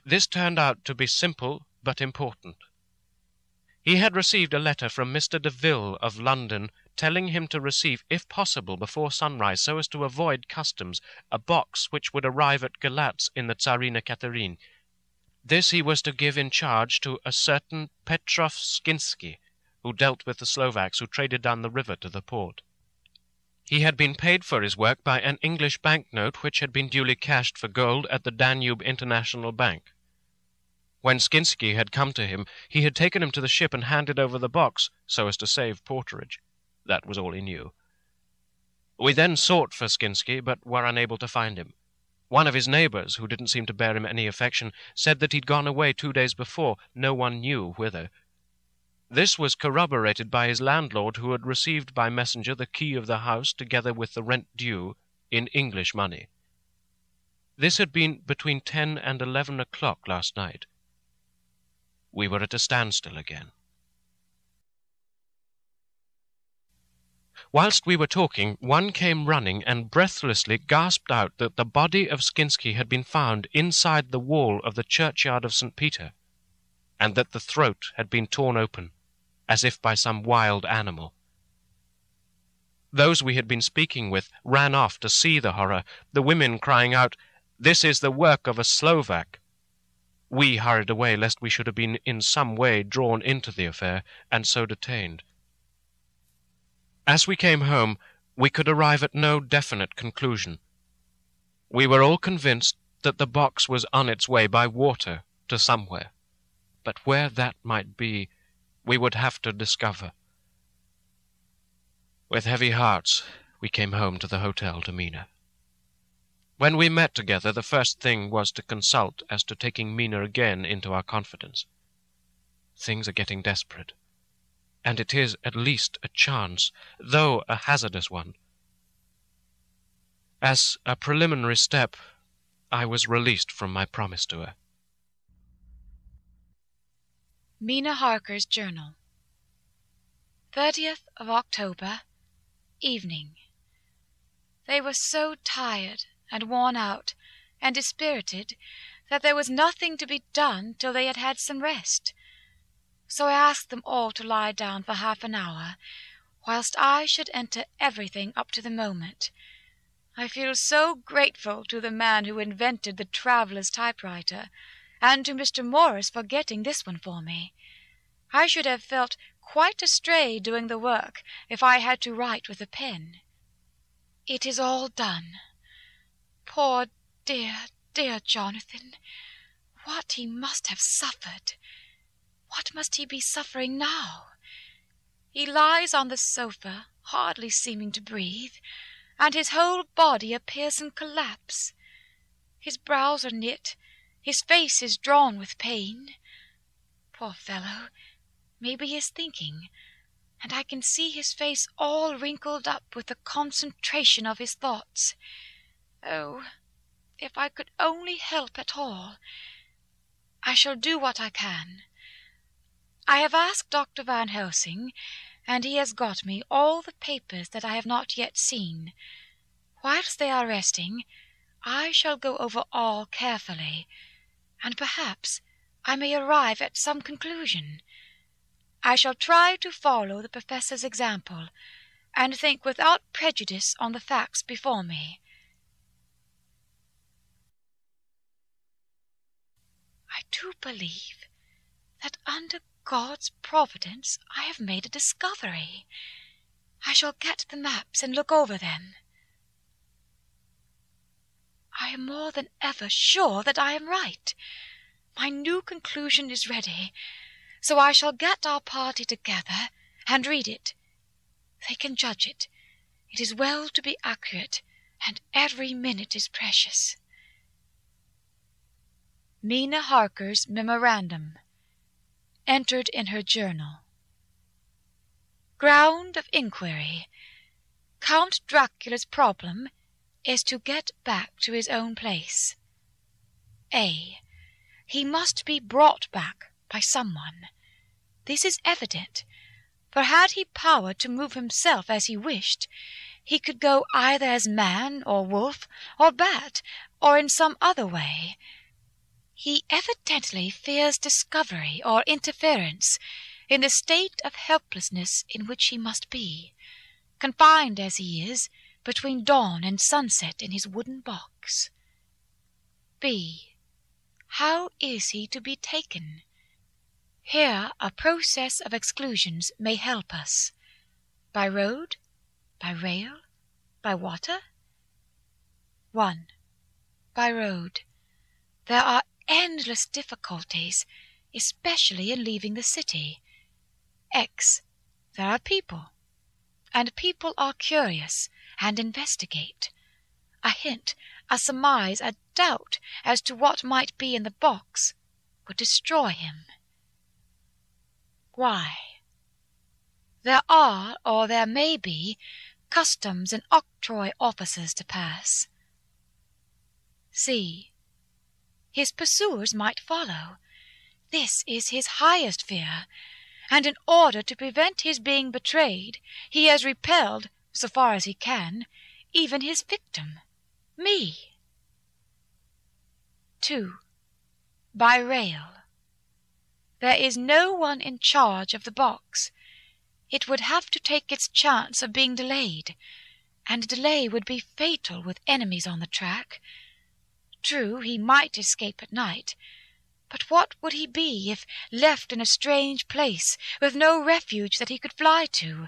This turned out to be simple but important. He had received a letter from Mr. de Ville of London telling him to receive, if possible, before sunrise, so as to avoid customs, a box which would arrive at Galatz in the Tsarina Catherine. This he was to give in charge to a certain Petrov Skinsky, who dealt with the Slovaks who traded down the river to the port. He had been paid for his work by an English banknote which had been duly cashed for gold at the Danube International Bank. When Skinsky had come to him, he had taken him to the ship and handed over the box so as to save porterage. That was all he knew. We then sought for Skinsky, but were unable to find him. One of his neighbors, who didn't seem to bear him any affection, said that he'd gone away two days before, no one knew whither. This was corroborated by his landlord, who had received by messenger the key of the house, together with the rent due, in English money. This had been between ten and eleven o'clock last night. We were at a standstill again. Whilst we were talking, one came running and breathlessly gasped out that the body of Skinsky had been found inside the wall of the churchyard of St. Peter, and that the throat had been torn open, as if by some wild animal. Those we had been speaking with ran off to see the horror, the women crying out, This is the work of a Slovak. We hurried away lest we should have been in some way drawn into the affair, and so detained. As we came home, we could arrive at no definite conclusion. We were all convinced that the box was on its way by water to somewhere, but where that might be, we would have to discover. With heavy hearts, we came home to the hotel to Mina. When we met together, the first thing was to consult as to taking Mina again into our confidence. Things are getting desperate, and it is at least a chance, though a hazardous one. As a preliminary step, I was released from my promise to her. Mina Harker's Journal 30th of October, evening. They were so tired and worn out and dispirited that there was nothing to be done till they had had some rest. So I asked them all to lie down for half an hour, whilst I should enter everything up to the moment. I feel so grateful to the man who invented the traveller's typewriter, and to Mr. Morris for getting this one for me. I should have felt quite astray doing the work if I had to write with a pen. It is all done. Poor dear, dear Jonathan! What he must have suffered! What must he be suffering now? He lies on the sofa, hardly seeming to breathe, and his whole body appears in collapse. His brows are knit, his face is drawn with pain. Poor fellow! Maybe he is thinking, and I can see his face all wrinkled up with the concentration of his thoughts. Oh, if I could only help at all! I shall do what I can. I have asked Dr. Van Helsing, and he has got me all the papers that I have not yet seen. Whilst they are resting, I shall go over all carefully, and perhaps I may arrive at some conclusion. I shall try to follow the Professor's example, and think without prejudice on the facts before me. I do believe that under God's providence I have made a discovery. I shall get the maps and look over them. I am more than ever sure that I am right. My new conclusion is ready. So I shall get our party together and read it. They can judge it. It is well to be accurate, and every minute is precious. Mina Harker's Memorandum entered in her journal. Ground of inquiry. Count Dracula's problem is to get back to his own place. A. He must be brought back by someone. This is evident, for had he power to move himself as he wished, he could go either as man, or wolf, or bat, or in some other way. He evidently fears discovery or interference in the state of helplessness in which he must be, confined as he is between dawn and sunset in his wooden box. B. How is he to be taken? Here a process of exclusions may help us. By road? By rail? By water? 1. By road. There are endless difficulties, especially in leaving the city. X. There are people, and people are curious and investigate. A hint, a surmise, a doubt as to what might be in the box would destroy him. Why? There are, or there may be, customs and octroi officers to pass. C. His pursuers might follow. This is his highest fear, and in order to prevent his being betrayed, he has repelled, so far as he can, even his victim me. 2. By rail. There is no one in charge of the box. It would have to take its chance of being delayed, and delay would be fatal with enemies on the track. True, he might escape at night, but what would he be if left in a strange place, with no refuge that he could fly to?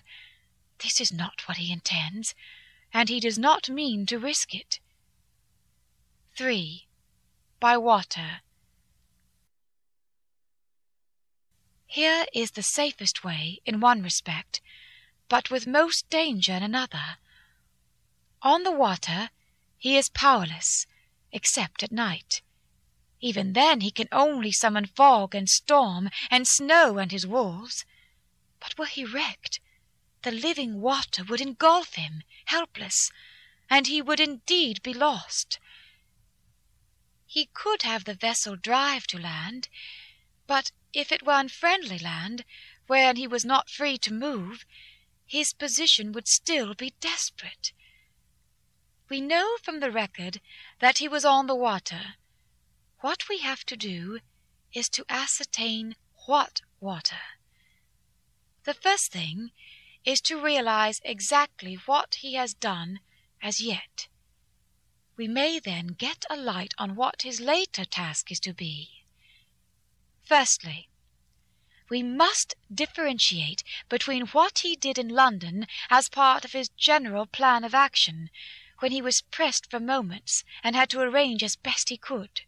This is not what he intends, and he does not mean to risk it. 3. By water. Here is the safest way in one respect, but with most danger in another. On the water he is powerless, except at night. Even then he can only summon fog and storm, and snow and his wolves. But were he wrecked, the living water would engulf him, helpless, and he would indeed be lost. He could have the vessel drive to land, but if it were unfriendly land, wherein he was not free to move, his position would still be desperate. We know from the record that he was on the water. What we have to do is to ascertain what water. The first thing is to realize exactly what he has done as yet. We may then get a light on what his later task is to be. Firstly, we must differentiate between what he did in London as part of his general plan of action, when he was pressed for moments and had to arrange as best he could.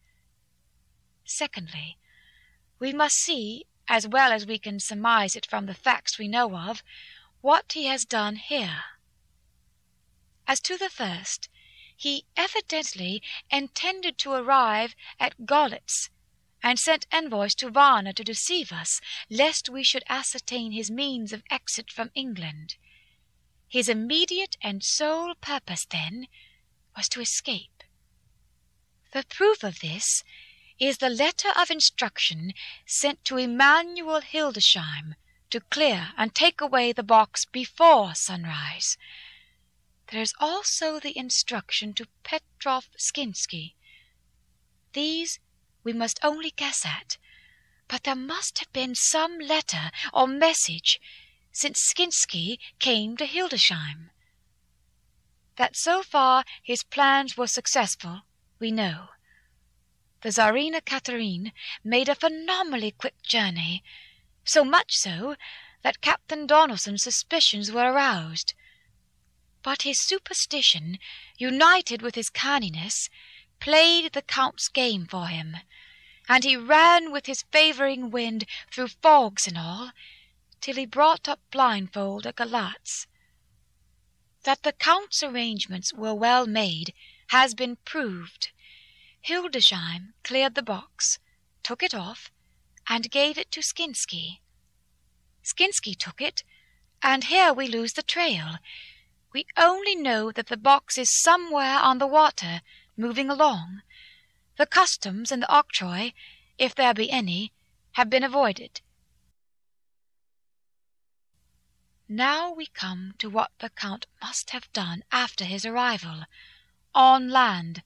Secondly, we must see, as well as we can surmise it from the facts we know of, what he has done here. As to the first, he evidently intended to arrive at Galatz, and sent envoys to Varna to deceive us, lest we should ascertain his means of exit from England. His immediate and sole purpose, then, was to escape. The proof of this is the letter of instruction sent to Emanuel Hildesheim to clear and take away the box before sunrise. There is also the instruction to Petrov Skinsky. These we must only guess at, but there must have been some letter or message since Skinsky came to Hildesheim. That so far his plans were successful, we know. The Tsarina Catherine made a phenomenally quick journey, so much so that Captain Donelson's suspicions were aroused. But his superstition, united with his canniness, played the Count's game for him, and he ran with his favouring wind through fogs and all, till he brought up blindfold at Galatz. That the Count's arrangements were well made has been proved. Hildesheim cleared the box, took it off, and gave it to Skinsky. Skinsky took it, and here we lose the trail. We only know that the box is somewhere on the water, moving along. The customs and the octroi, if there be any, have been avoided. Now we come to what the Count must have done after his arrival, on land,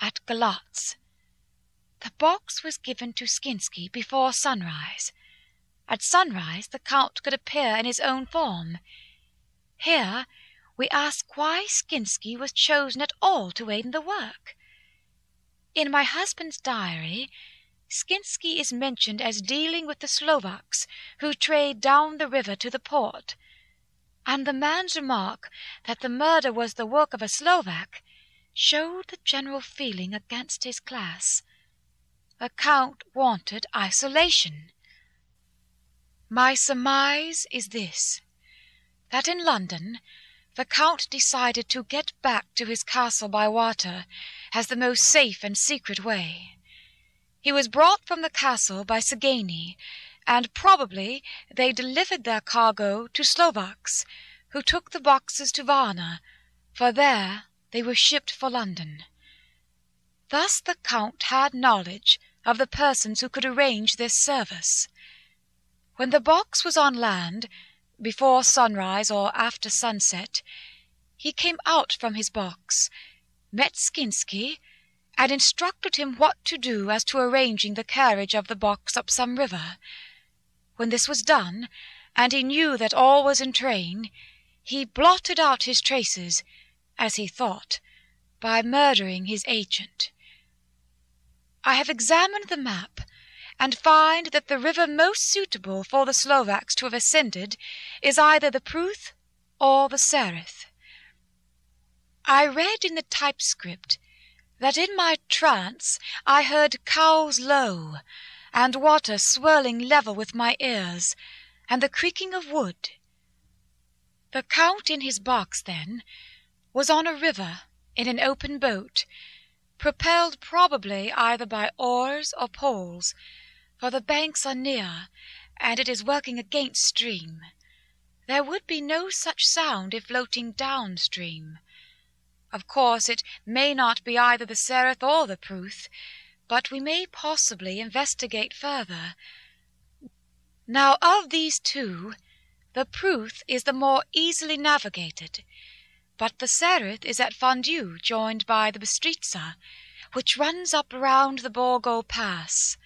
at Galatz. The box was given to Skinsky before sunrise. At sunrise the Count could appear in his own form. Here we ask why Skinsky was chosen at all to aid in the work. In my husband's diary, Skinsky is mentioned as dealing with the Slovaks who trade down the river to the port and the man's remark that the murder was the work of a Slovak showed the general feeling against his class. The Count wanted isolation. My surmise is this that in London the Count decided to get back to his castle by water as the most safe and secret way. He was brought from the castle by Szgany and probably they delivered their cargo to Slovaks, who took the boxes to Varna, for there they were shipped for London. Thus the Count had knowledge of the persons who could arrange this service. When the box was on land, before sunrise or after sunset, he came out from his box, met Skinsky, and instructed him what to do as to arranging the carriage of the box up some river. When this was done, and he knew that all was in train, he blotted out his traces, as he thought, by murdering his agent. I have examined the map, and find that the river most suitable for the Slovaks to have ascended is either the Pruth or the Sereth. I read in the typescript that in my trance I heard cows low, and water swirling level with my ears, and the creaking of wood. The Count in his box, then, was on a river in an open boat, propelled probably either by oars or poles, for the banks are near, and it is working against stream. There would be no such sound if floating down stream. Of course it may not be either the Sereth or the Pruth, but we may possibly investigate further. Now of these two, the Pruth is the more easily navigated, but the Sereth is at Fundu joined by the Bistritza, which runs up round the Borgo Pass.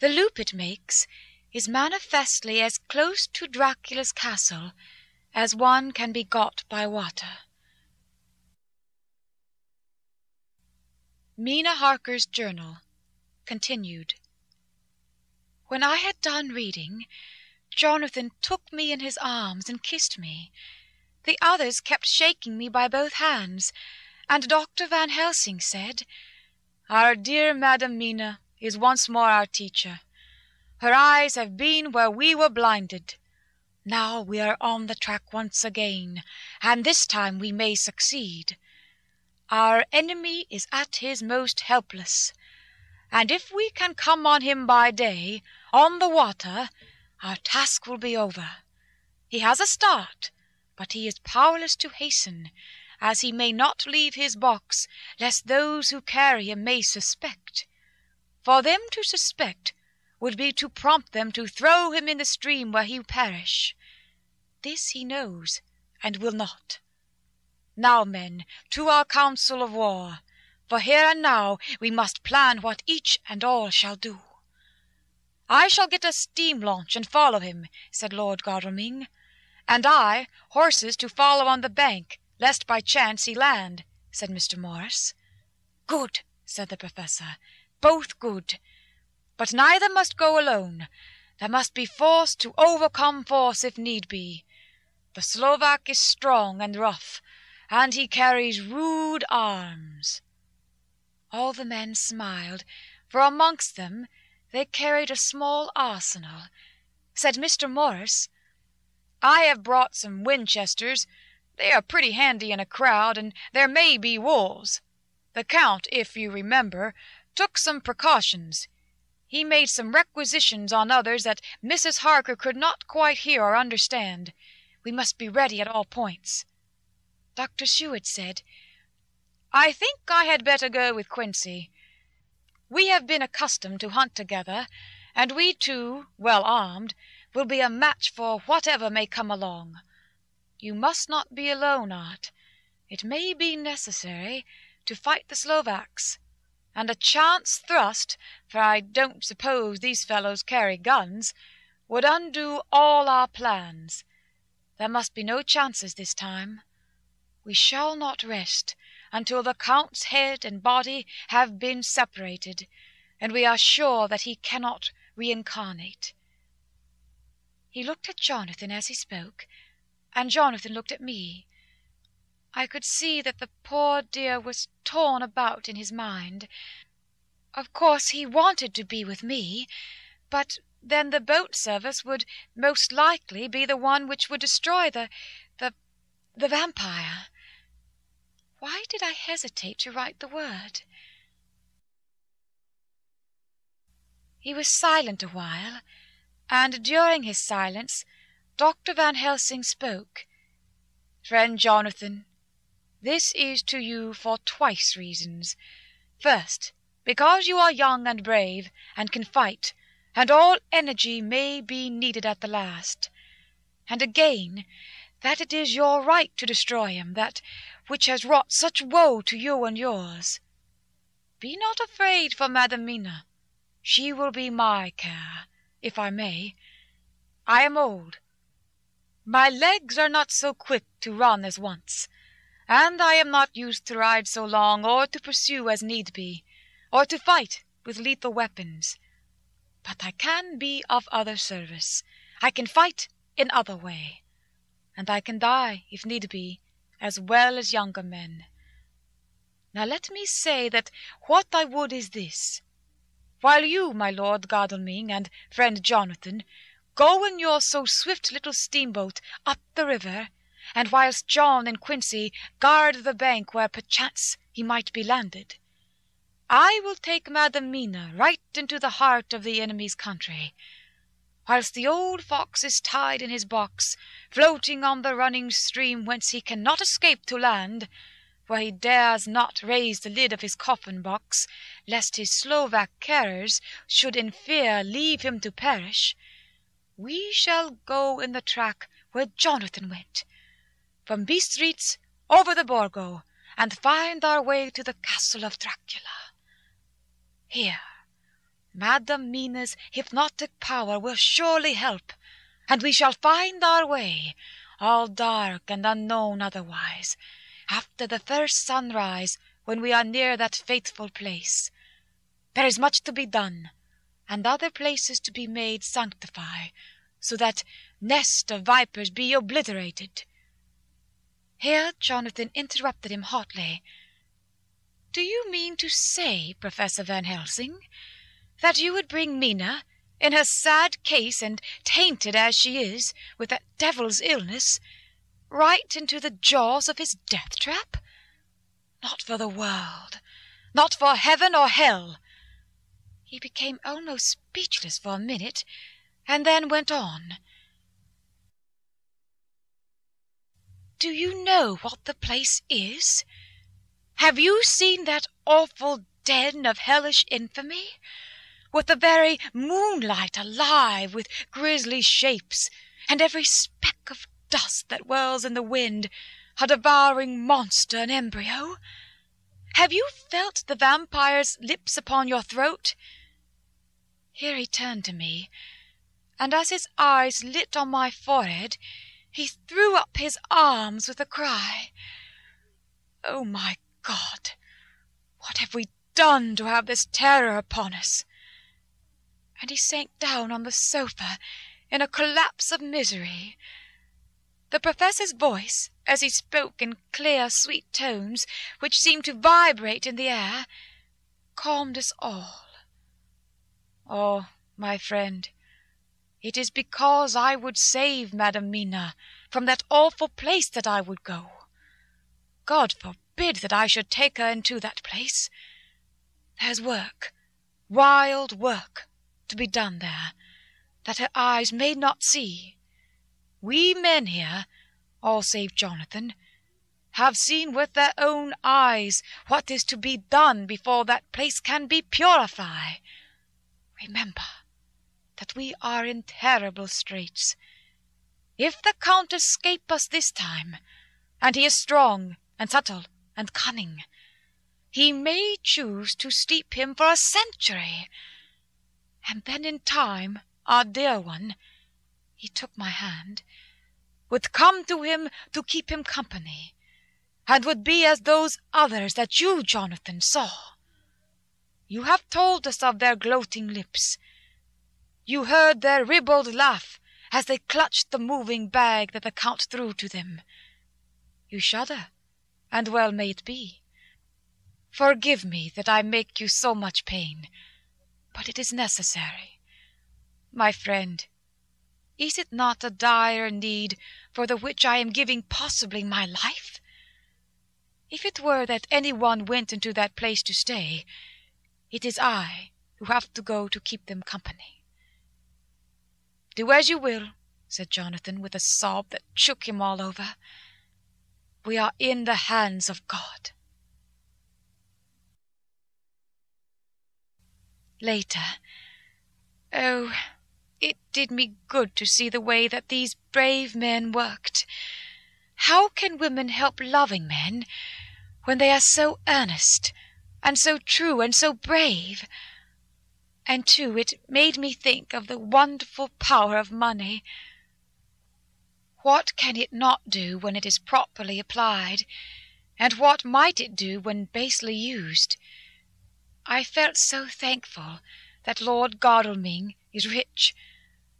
The loop it makes is manifestly as close to Dracula's castle as one can be got by water. Mina Harker's Journal Continued When I had done reading, Jonathan took me in his arms and kissed me. The others kept shaking me by both hands, and Dr. Van Helsing said, Our dear Madam Mina is once more our teacher. Her eyes have been where we were blinded. Now we are on the track once again, and this time we may succeed. Our enemy is at his most helpless, and if we can come on him by day, on the water, our task will be over. He has a start, but he is powerless to hasten, as he may not leave his box, lest those who carry him may suspect. For them to suspect would be to prompt them to throw him in the stream where he perish. This he knows, and will not. Now, men, to our council of war, for here and now we must plan what each and all shall do. I shall get a steam launch and follow him, said Lord Godalming, and I horses to follow on the bank, lest by chance he land, said Mr. Morris. Good, said the Professor, both good. But neither must go alone. There must be force to overcome force if need be. The Slovak is strong and rough, and he carries rude arms. All the men smiled, for amongst them they carried a small arsenal. Said Mr. Morris, I have brought some Winchesters. They are pretty handy in a crowd, and there may be wolves. The Count, if you remember, took some precautions. He made some requisitions on others that Mrs. Harker could not quite hear or understand. We must be ready at all points. Dr. Seward said, I think I had better go with Quincey. We have been accustomed to hunt together, and we two, well armed, will be a match for whatever may come along. You must not be alone, Art. It may be necessary to fight the Slovaks, and a chance thrust, for I don't suppose these fellows carry guns, would undo all our plans. There must be no chances this time. We shall not rest until the Count's head and body have been separated, and we are sure that he cannot reincarnate." He looked at Jonathan as he spoke, and Jonathan looked at me. I could see that the poor dear was torn about in his mind. Of course he wanted to be with me, but then the boat service would most likely be the one which would destroy the the the vampire. Why did I hesitate to write the word? He was silent a while, and during his silence Dr. Van Helsing spoke. Friend Jonathan, this is to you for twice reasons. First, because you are young and brave, and can fight, and all energy may be needed at the last. And again, that it is your right to destroy him, that which has wrought such woe to you and yours. Be not afraid for Madam Mina. She will be my care, if I may. I am old. My legs are not so quick to run as once, and I am not used to ride so long, or to pursue as need be, or to fight with lethal weapons. But I can be of other service. I can fight in other way, and I can die, if need be, as well as younger men. Now let me say that what I would is this. While you, my Lord Godalming, and friend Jonathan, go in your so swift little steamboat up the river, and whilst John and Quincey guard the bank where perchance he might be landed, I will take Madam Mina right into the heart of the enemy's country, whilst the old fox is tied in his box, floating on the running stream whence he cannot escape to land, where he dares not raise the lid of his coffin box, lest his Slovak carers should in fear leave him to perish, we shall go in the track where Jonathan went, from B Bistritz over the Borgo, and find our way to the castle of Dracula. Here, Madam Mina's hypnotic power will surely help, and we shall find our way, all dark and unknown otherwise, after the first sunrise when we are near that fateful place. There is much to be done, and other places to be made sanctify, so that nest of vipers be obliterated. Here Jonathan interrupted him hotly. Do you mean to say, Professor Van Helsing, that you would bring Mina, in her sad case and tainted as she is with that devil's illness, right into the jaws of his death trap? Not for the world, not for heaven or hell. He became almost speechless for a minute, and then went on. Do you know what the place is? Have you seen that awful den of hellish infamy, with the very moonlight alive with grisly shapes, and every speck of dust that whirls in the wind a devouring monster in embryo? Have you felt the vampire's lips upon your throat? Here he turned to me, and as his eyes lit on my forehead, he threw up his arms with a cry. Oh, my God! What have we done to have this terror upon us? And he sank down on the sofa in a collapse of misery. The Professor's voice, as he spoke in clear, sweet tones, which seemed to vibrate in the air, calmed us all. Oh, my friend! It is because I would save Madam Mina from that awful place that I would go. God forbid that I should take her into that place. There's work, wild work, to be done there, that her eyes may not see. We men here, all save Jonathan, have seen with their own eyes what is to be done before that place can be purified. Remember that we are in terrible straits. If the Count escape us this time, and he is strong and subtle and cunning, he may choose to steep him for a century. And then in time our dear one, he took my hand, would come to him to keep him company, and would be as those others that you, Jonathan, saw. You have told us of their gloating lips, you heard their ribald laugh as they clutched the moving bag that the Count threw to them. You shudder, and well may it be. Forgive me that I make you so much pain, but it is necessary. My friend, is it not a dire need for the which I am giving possibly my life? If it were that any one went into that place to stay, it is I who have to go to keep them company. Do as you will, said Jonathan, with a sob that shook him all over. We are in the hands of God. Later. Oh, it did me good to see the way that these brave men worked. How can women help loving men when they are so earnest, and so true, and so brave? And too it made me think of the wonderful power of money. What can it not do when it is properly applied, and what might it do when basely used? I felt so thankful that Lord Godalming is rich,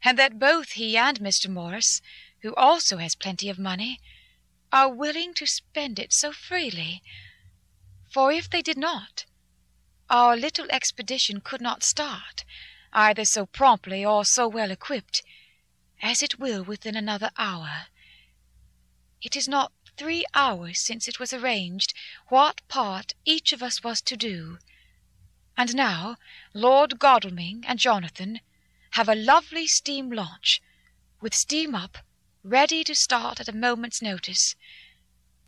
and that both he and Mr. Morris, who also has plenty of money, are willing to spend it so freely. For if they did not, our little expedition could not start, either so promptly or so well equipped, as it will within another hour. It is not three hours since it was arranged what part each of us was to do; and now Lord Godalming and Jonathan have a lovely steam launch, with steam up, ready to start at a moment's notice.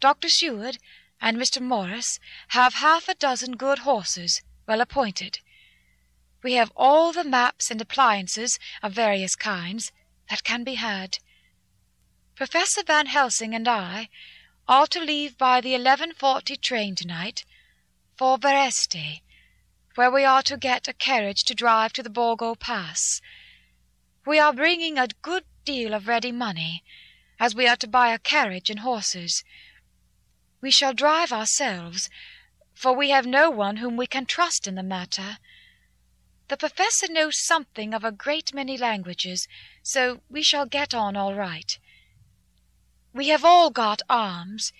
Dr. Seward and Mr. Morris have half a dozen good horses, well appointed. We have all the maps and appliances of various kinds that can be had. Professor Van Helsing and I are to leave by the 11.40 train to night for Veresti, where we are to get a carriage to drive to the Borgo Pass. We are bringing a good deal of ready money, as we are to buy a carriage and horses. We shall drive ourselves, for we have no one whom we can trust in the matter. The Professor knows something of a great many languages, so we shall get on all right. We have all got arms,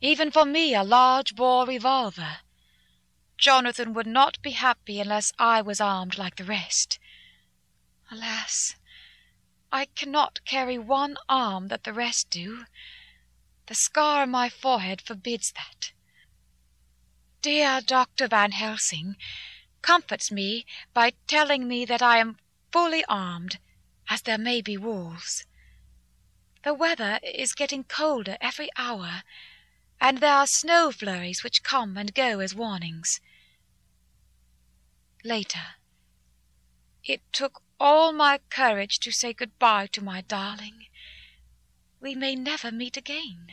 even for me a large bore revolver. Jonathan would not be happy unless I was armed like the rest. Alas! I cannot carry one arm that the rest do. The scar on my forehead forbids that. Dear Dr. Van Helsing comforts me by telling me that I am fully armed, as there may be wolves. The weather is getting colder every hour, and there are snow flurries which come and go as warnings. Later. It took all my courage to say good bye to my darling. We may never meet again.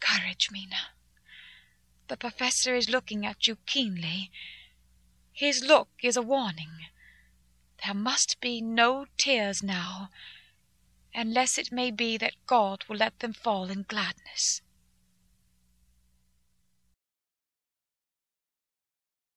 Courage, Mina. The Professor is looking at you keenly. His look is a warning. There must be no tears now unless it may be that God will let them fall in gladness.